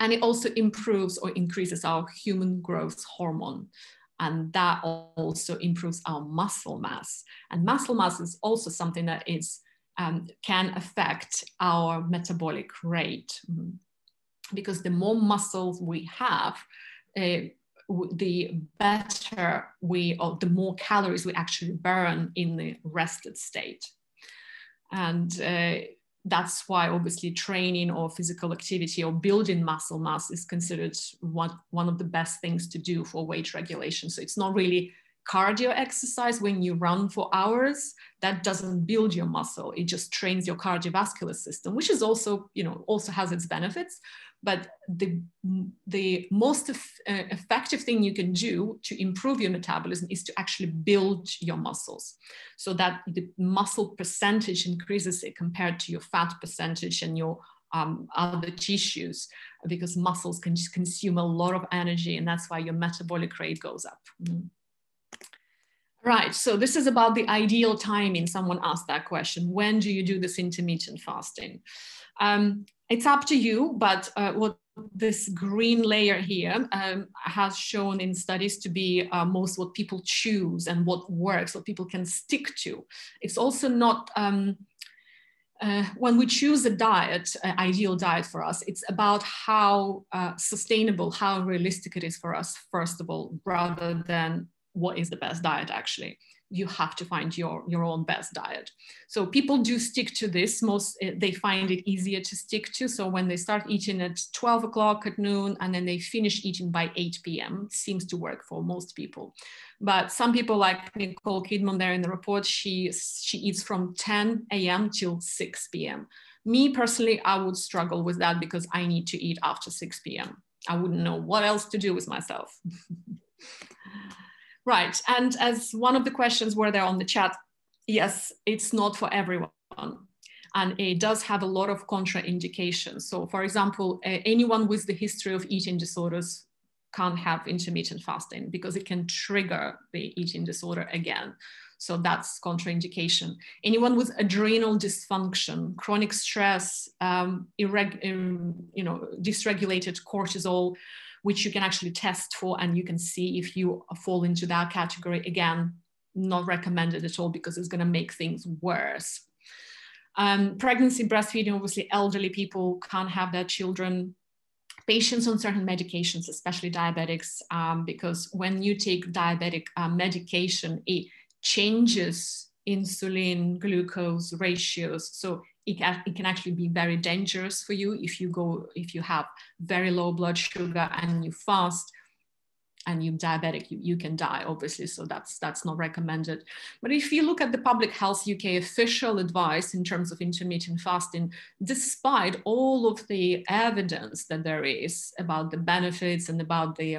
And it also improves or increases our human growth hormone and that also improves our muscle mass. And muscle mass is also something that is um, can affect our metabolic rate because the more muscles we have, uh, the better we, or the more calories we actually burn in the rested state. And uh, that's why obviously training or physical activity or building muscle mass is considered one, one of the best things to do for weight regulation. So it's not really cardio exercise when you run for hours that doesn't build your muscle it just trains your cardiovascular system which is also you know also has its benefits but the, the most uh, effective thing you can do to improve your metabolism is to actually build your muscles so that the muscle percentage increases it compared to your fat percentage and your um, other tissues because muscles can consume a lot of energy and that's why your metabolic rate goes up. Mm. Right, so this is about the ideal timing. Someone asked that question. When do you do this intermittent fasting? Um, it's up to you, but uh, what this green layer here um, has shown in studies to be uh, most what people choose and what works, what people can stick to. It's also not, um, uh, when we choose a diet, uh, ideal diet for us, it's about how uh, sustainable, how realistic it is for us, first of all, rather than what is the best diet actually. You have to find your your own best diet. So people do stick to this. Most eh, they find it easier to stick to. So when they start eating at 12 o'clock at noon and then they finish eating by 8 p.m seems to work for most people. But some people like nicole kidman there in the report she she eats from 10 a.m till 6 p.m me personally i would struggle with that because i need to eat after 6 p.m i wouldn't know what else to do with myself Right. And as one of the questions were there on the chat, yes, it's not for everyone. And it does have a lot of contraindications. So, for example, anyone with the history of eating disorders can't have intermittent fasting because it can trigger the eating disorder again. So that's contraindication. Anyone with adrenal dysfunction, chronic stress, um, um, you know, dysregulated cortisol, which you can actually test for and you can see if you fall into that category. Again, not recommended at all because it's going to make things worse. Um, pregnancy, breastfeeding, obviously, elderly people can't have their children. Patients on certain medications, especially diabetics, um, because when you take diabetic uh, medication, it changes insulin glucose ratios. So it can, it can actually be very dangerous for you if you go if you have very low blood sugar and you fast and you're diabetic you, you can die obviously so that's that's not recommended. But if you look at the public health uk official advice in terms of intermittent fasting despite all of the evidence that there is about the benefits and about the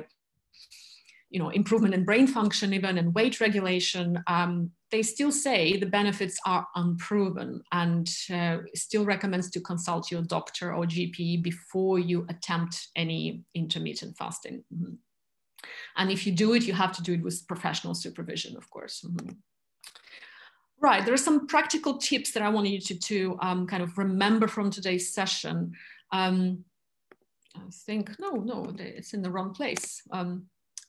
you know, improvement in brain function even and weight regulation, um, they still say the benefits are unproven and uh, still recommends to consult your doctor or GP before you attempt any intermittent fasting. Mm-hmm. And if you do it, you have to do it with professional supervision, of course. Mm-hmm. Right, there are some practical tips that I want you to, to um, kind of remember from today's session. Um, I think, no, no, it's in the wrong place. Um,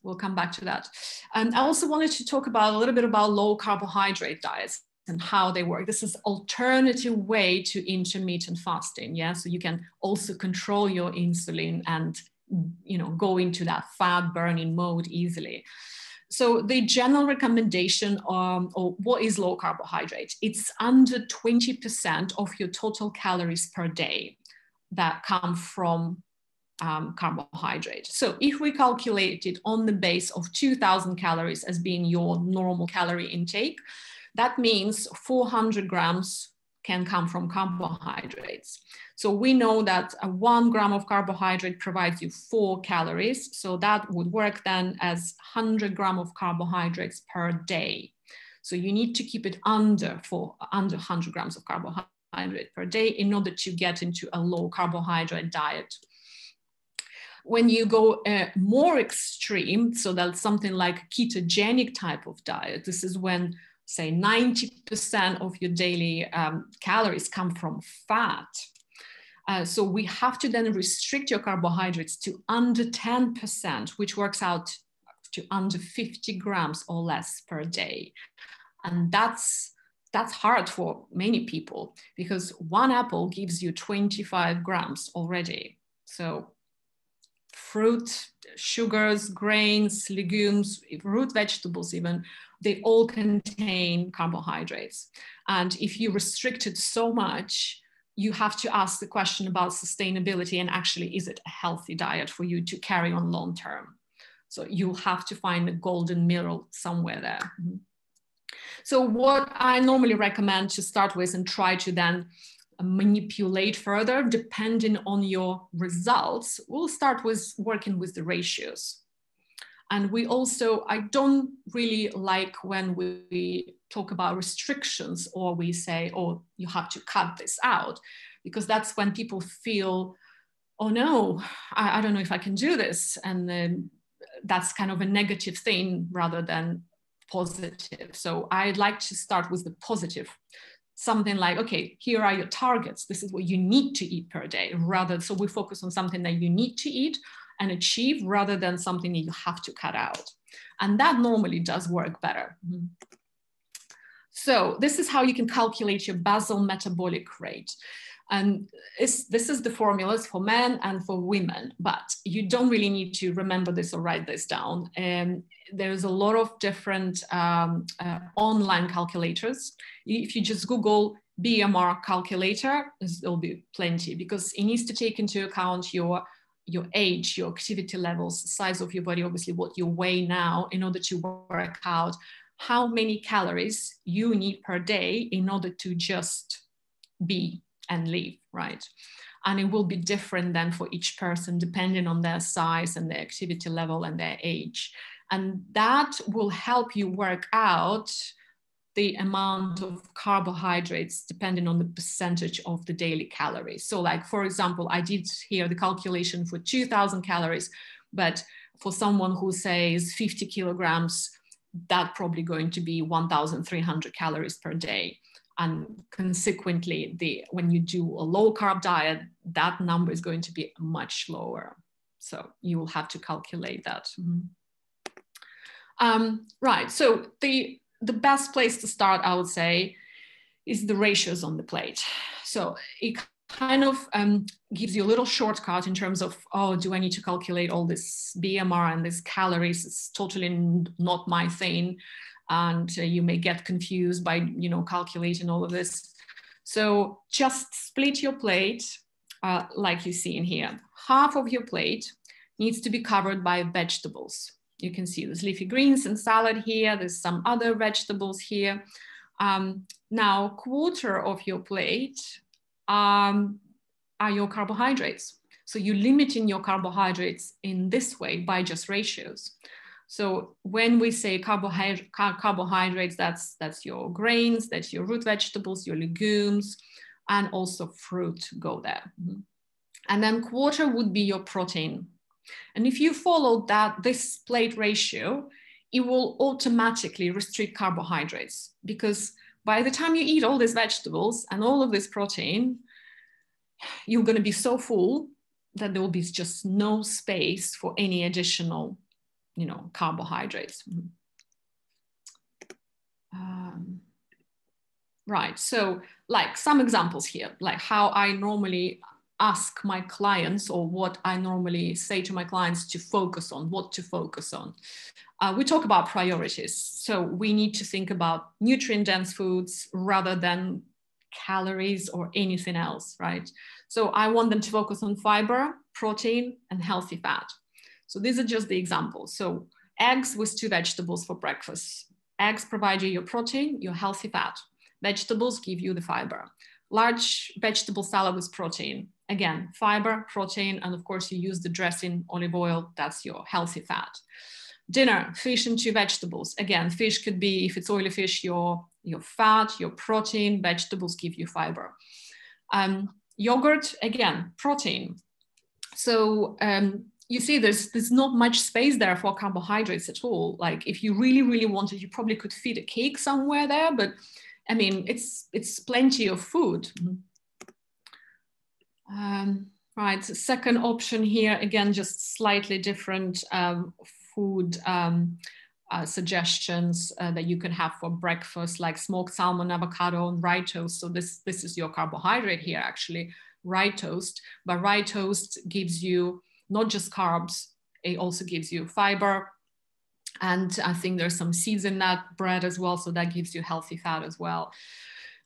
we'll come back to that. And I also wanted to talk about a little bit about low carbohydrate diets and how they work. This is alternative way to intermittent fasting. Yeah, so you can also control your insulin and you know go into that fat burning mode easily. So the general recommendation um, or what is low carbohydrate? It's under 20% of your total calories per day that come from um, carbohydrate. So if we calculate it on the base of 2000 calories as being your normal calorie intake, that means 400 grams can come from carbohydrates. So we know that one gram of carbohydrate provides you four calories. So that would work then as 100 gram of carbohydrates per day. So you need to keep it under for under 100 grams of carbohydrate per day in order to get into a low carbohydrate diet when you go uh, more extreme, so that's something like ketogenic type of diet, this is when say 90% of your daily um, calories come from fat. Uh, so we have to then restrict your carbohydrates to under 10%, which works out to under 50 grams or less per day. And that's that's hard for many people because one apple gives you 25 grams already. So fruit, sugars, grains, legumes, root vegetables even, they all contain carbohydrates. And if you restrict it so much, you have to ask the question about sustainability and actually, is it a healthy diet for you to carry on long term? So you'll have to find a golden middle somewhere there. Mm-hmm. So what I normally recommend to start with and try to then manipulate further depending on your results, we'll start with working with the ratios. And we also, I don't really like when we talk about restrictions or we say, oh, you have to cut this out, because that's when people feel, oh no, I, I don't know if I can do this. And that's kind of a negative thing rather than positive. So I'd like to start with the positive something like, okay, here are your targets. This is what you need to eat per day, rather. So we focus on something that you need to eat and achieve rather than something that you have to cut out. And that normally does work better. Mm-hmm. So this is how you can calculate your basal metabolic rate. And this is the formulas for men and for women, but you don't really need to remember this or write this down. And there's a lot of different um, uh, online calculators. If you just Google BMR calculator, there'll be plenty because it needs to take into account your your age, your activity levels, size of your body, obviously what you weigh now in order to work out how many calories you need per day in order to just be and live, right? And it will be different then for each person depending on their size and their activity level and their age. And that will help you work out the amount of carbohydrates depending on the percentage of the daily calories. So like, for example, I did here the calculation for 2000 calories, but for someone who says 50 kilograms, that probably going to be 1,300 calories per day. And consequently, the, when you do a low carb diet, that number is going to be much lower. So you will have to calculate that. Mm-hmm. Um, right. So the the best place to start, I would say, is the ratios on the plate. So it kind of um, gives you a little shortcut in terms of oh, do I need to calculate all this BMR and this calories? It's totally not my thing, and uh, you may get confused by you know calculating all of this. So just split your plate uh, like you see in here. Half of your plate needs to be covered by vegetables. You can see there's leafy greens and salad here. There's some other vegetables here. Um, now, quarter of your plate um, are your carbohydrates. So you're limiting your carbohydrates in this way by just ratios. So when we say carbohydrate, carbohydrates, that's, that's your grains, that's your root vegetables, your legumes, and also fruit go there. And then quarter would be your protein. And if you follow that, this plate ratio, it will automatically restrict carbohydrates because by the time you eat all these vegetables and all of this protein, you're going to be so full that there will be just no space for any additional you know, carbohydrates. Um, right, so like some examples here, like how I normally ask my clients or what I normally say to my clients to focus on, what to focus on. Uh, we talk about priorities. So we need to think about nutrient dense foods rather than calories or anything else, right? So I want them to focus on fiber, protein, and healthy fat. So these are just the examples. So eggs with two vegetables for breakfast. Eggs provide you your protein, your healthy fat. Vegetables give you the fiber. Large vegetable salad with protein. Again, fiber, protein, and of course you use the dressing, olive oil, that's your healthy fat. Dinner, fish and two vegetables. Again, fish could be, if it's oily fish, your, your fat, your protein, vegetables give you fiber. Um, yogurt, again, protein. So um, you see there's there's not much space there for carbohydrates at all like if you really really wanted you probably could feed a cake somewhere there but i mean it's it's plenty of food um, right second option here again just slightly different um, food um, uh, suggestions uh, that you can have for breakfast like smoked salmon avocado and rye toast so this this is your carbohydrate here actually rye toast but rye toast gives you not just carbs, it also gives you fiber. And I think there's some seeds in that bread as well. So that gives you healthy fat as well.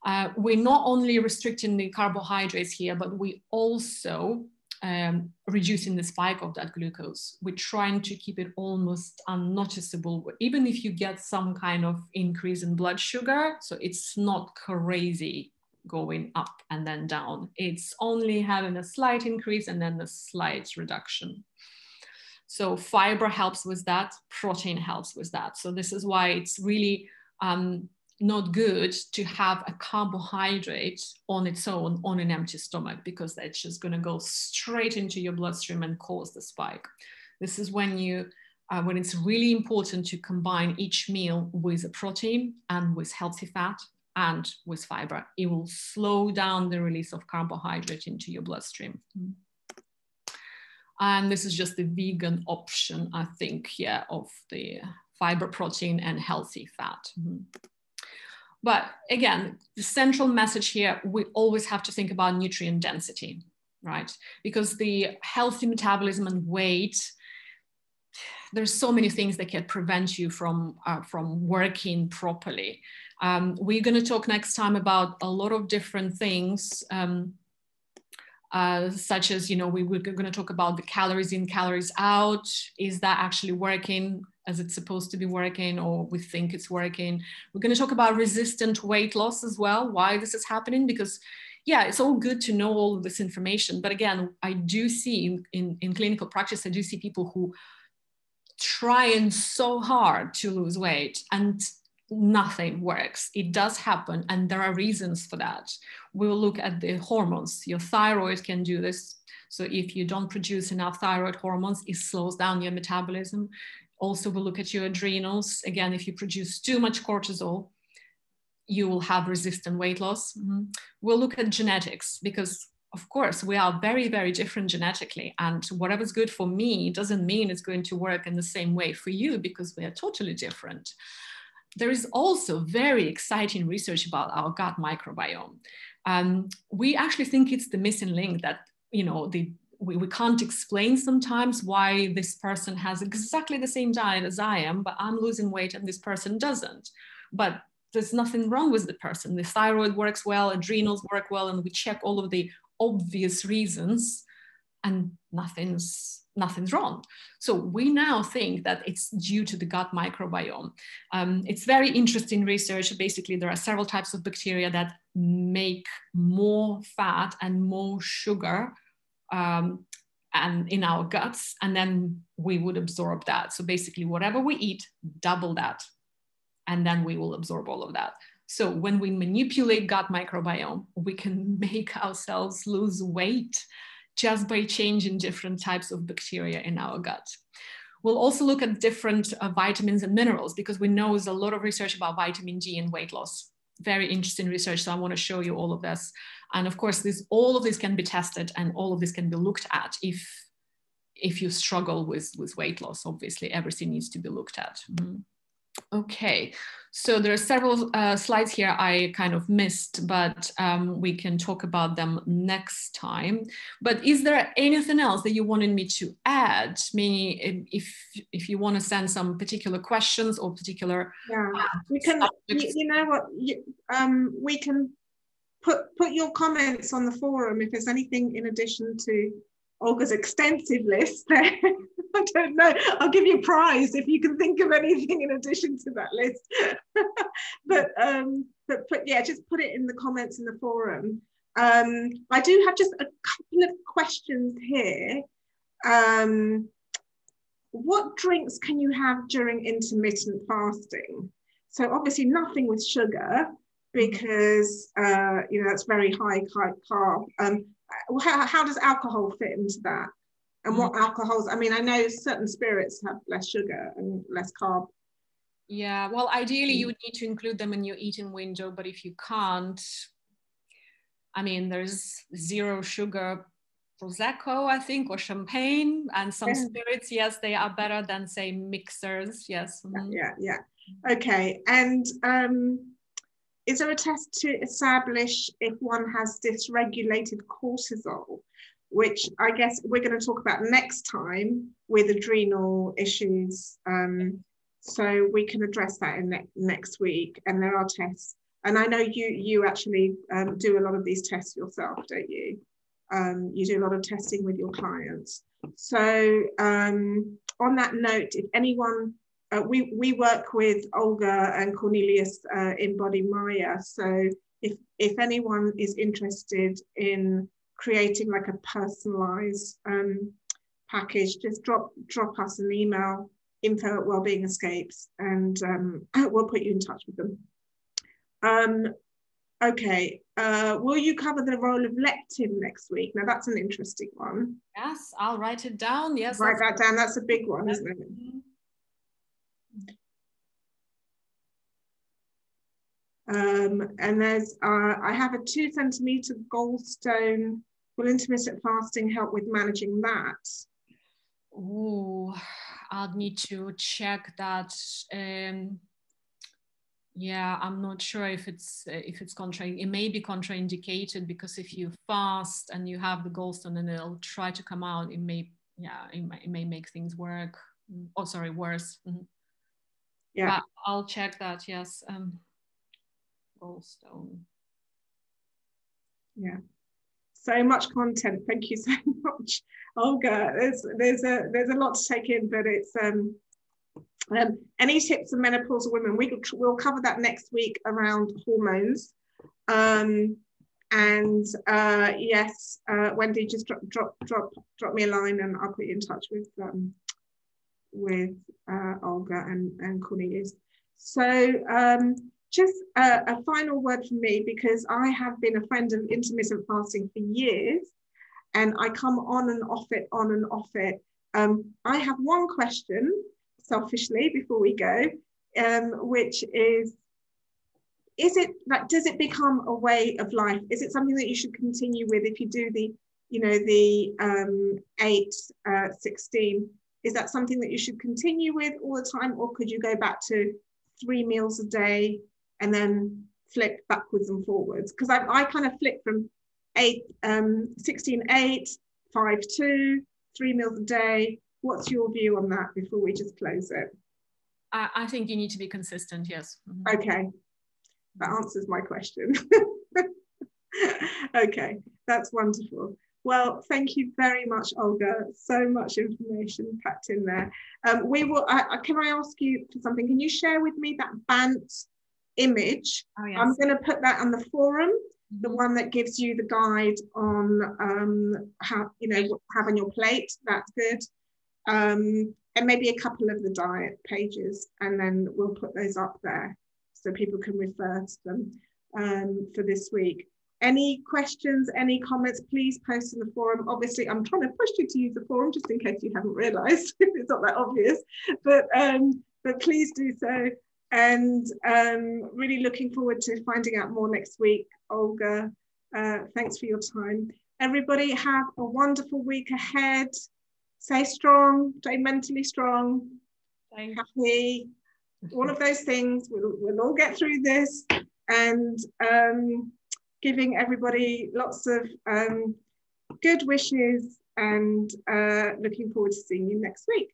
Uh, we're not only restricting the carbohydrates here, but we also um, reducing the spike of that glucose. We're trying to keep it almost unnoticeable, even if you get some kind of increase in blood sugar. So it's not crazy going up and then down. It's only having a slight increase and then a slight reduction. So fiber helps with that, protein helps with that. So this is why it's really um, not good to have a carbohydrate on its own on an empty stomach because that's just going to go straight into your bloodstream and cause the spike. This is when you uh, when it's really important to combine each meal with a protein and with healthy fat and with fiber. It will slow down the release of carbohydrate into your bloodstream. And this is just the vegan option, I think, yeah, of the fiber, protein, and healthy fat. But again, the central message here, we always have to think about nutrient density, right? Because the healthy metabolism and weight there's so many things that can prevent you from uh, from working properly. Um, we're going to talk next time about a lot of different things, um, uh, such as you know we, we're going to talk about the calories in, calories out. Is that actually working as it's supposed to be working, or we think it's working? We're going to talk about resistant weight loss as well. Why this is happening because yeah, it's all good to know all this information. But again, I do see in, in clinical practice, I do see people who trying so hard to lose weight and nothing works. It does happen, and there are reasons for that. We'll look at the hormones. Your thyroid can do this. So, if you don't produce enough thyroid hormones, it slows down your metabolism. Also, we'll look at your adrenals. Again, if you produce too much cortisol, you will have resistant weight loss. Mm-hmm. We'll look at genetics because of course, we are very, very different genetically. And whatever's good for me doesn't mean it's going to work in the same way for you because we are totally different. There is also very exciting research about our gut microbiome. Um, we actually think it's the missing link that, you know, the we, we can't explain sometimes why this person has exactly the same diet as I am, but I'm losing weight and this person doesn't. But there's nothing wrong with the person. The thyroid works well, adrenals work well, and we check all of the obvious reasons, and nothing's nothing's wrong. So we now think that it's due to the gut microbiome. Um, it's very interesting research. Basically, there are several types of bacteria that make more fat and more sugar um, and in our guts, and then we would absorb that. So basically, whatever we eat, double that, and then we will absorb all of that. So when we manipulate gut microbiome, we can make ourselves lose weight just by changing different types of bacteria in our gut. We'll also look at different uh, vitamins and minerals because we know there's a lot of research about vitamin D and weight loss. Very interesting research. So I want to show you all of this. And of course, this all of this can be tested and all of this can be looked at if if you struggle with, with weight loss. Obviously, everything needs to be looked at. Mm -hmm. Okay, so there are several uh, slides here I kind of missed, but um, we can talk about them next time. But is there anything else that you wanted me to add? Meaning, if if you want to send some particular questions or particular yeah, we can. You, you, know what? You, um, we can put put your comments on the forum if there's anything in addition to Olga's extensive list there. I don't know. I'll give you a prize if you can think of anything in addition to that list. but um, but but yeah, just put it in the comments in the forum. Um, I do have just a couple of questions here. Um, what drinks can you have during intermittent fasting? So obviously nothing with sugar because uh, you know that's very high carb. Um, how, how does alcohol fit into that? And what mm. alcohols? I mean, I know certain spirits have less sugar and less carb. Yeah, well, ideally you would need to include them in your eating window, but if you can't, I mean, there's zero sugar prosecco, I think, or champagne, and some yeah. spirits. Yes, they are better than say mixers. Yes. Yeah, yeah. Okay, and um, is there a test to establish if one has dysregulated cortisol? Which I guess we're going to talk about next time with adrenal issues. Um, so we can address that in ne- next week. And there are tests. And I know you you actually um, do a lot of these tests yourself, don't you? Um, you do a lot of testing with your clients. So um, on that note, if anyone, uh, we, we work with Olga and Cornelius uh, in Body Maya. So if, if anyone is interested in creating like a personalized um, package, just drop drop us an email, info at Wellbeing Escapes, and um, we'll put you in touch with them. Um, okay, uh, will you cover the role of leptin next week? Now that's an interesting one. Yes, I'll write it down. Yes, write that down. That's a big one, isn't it? Um, and there's, uh, I have a two centimeter gallstone Will intermittent fasting help with managing that? Oh, I'll need to check that. Um, yeah, I'm not sure if it's if it's contra. It may be contraindicated because if you fast and you have the gallstone and it'll try to come out, it may yeah it may, it may make things work. Oh, sorry, worse. Mm-hmm. Yeah, but I'll check that. Yes, um, gallstone. Yeah so much content. Thank you so much, Olga. There's there's a there's a lot to take in, but it's um, um any tips for menopausal women. We we'll cover that next week around hormones. Um, and uh, yes, uh, Wendy, just drop drop drop drop me a line, and I'll put you in touch with um, with uh, Olga and and Cornelius. So um, just a, a, final word from me because I have been a friend of intermittent fasting for years and I come on and off it, on and off it. Um, I have one question, selfishly, before we go, um, which is is it like does it become a way of life? Is it something that you should continue with if you do the you know the um 8 uh, 16 is that something that you should continue with all the time or could you go back to three meals a day and then flip backwards and forwards because I, I kind of flip from 8 um 16 8 5 2 three meals a day what's your view on that before we just close it i, I think you need to be consistent yes mm-hmm. okay That answers my question. okay, that's wonderful. Well, thank you very much, Olga. So much information packed in there. Um, we will. Uh, can I ask you for something? Can you share with me that BANT image? Oh, yes. I'm going to put that on the forum. The mm-hmm. one that gives you the guide on um, how you know what have on your plate. That's good. Um, and maybe a couple of the diet pages, and then we'll put those up there so people can refer to them um, for this week. Any questions, any comments, please post in the forum. Obviously, I'm trying to push you to use the forum just in case you haven't realised if it's not that obvious, but, um, but please do so. And um, really looking forward to finding out more next week. Olga, uh, thanks for your time. Everybody have a wonderful week ahead. Stay strong, stay mentally strong, stay happy, all of those things. We'll, we'll all get through this. And um, giving everybody lots of um, good wishes and uh, looking forward to seeing you next week.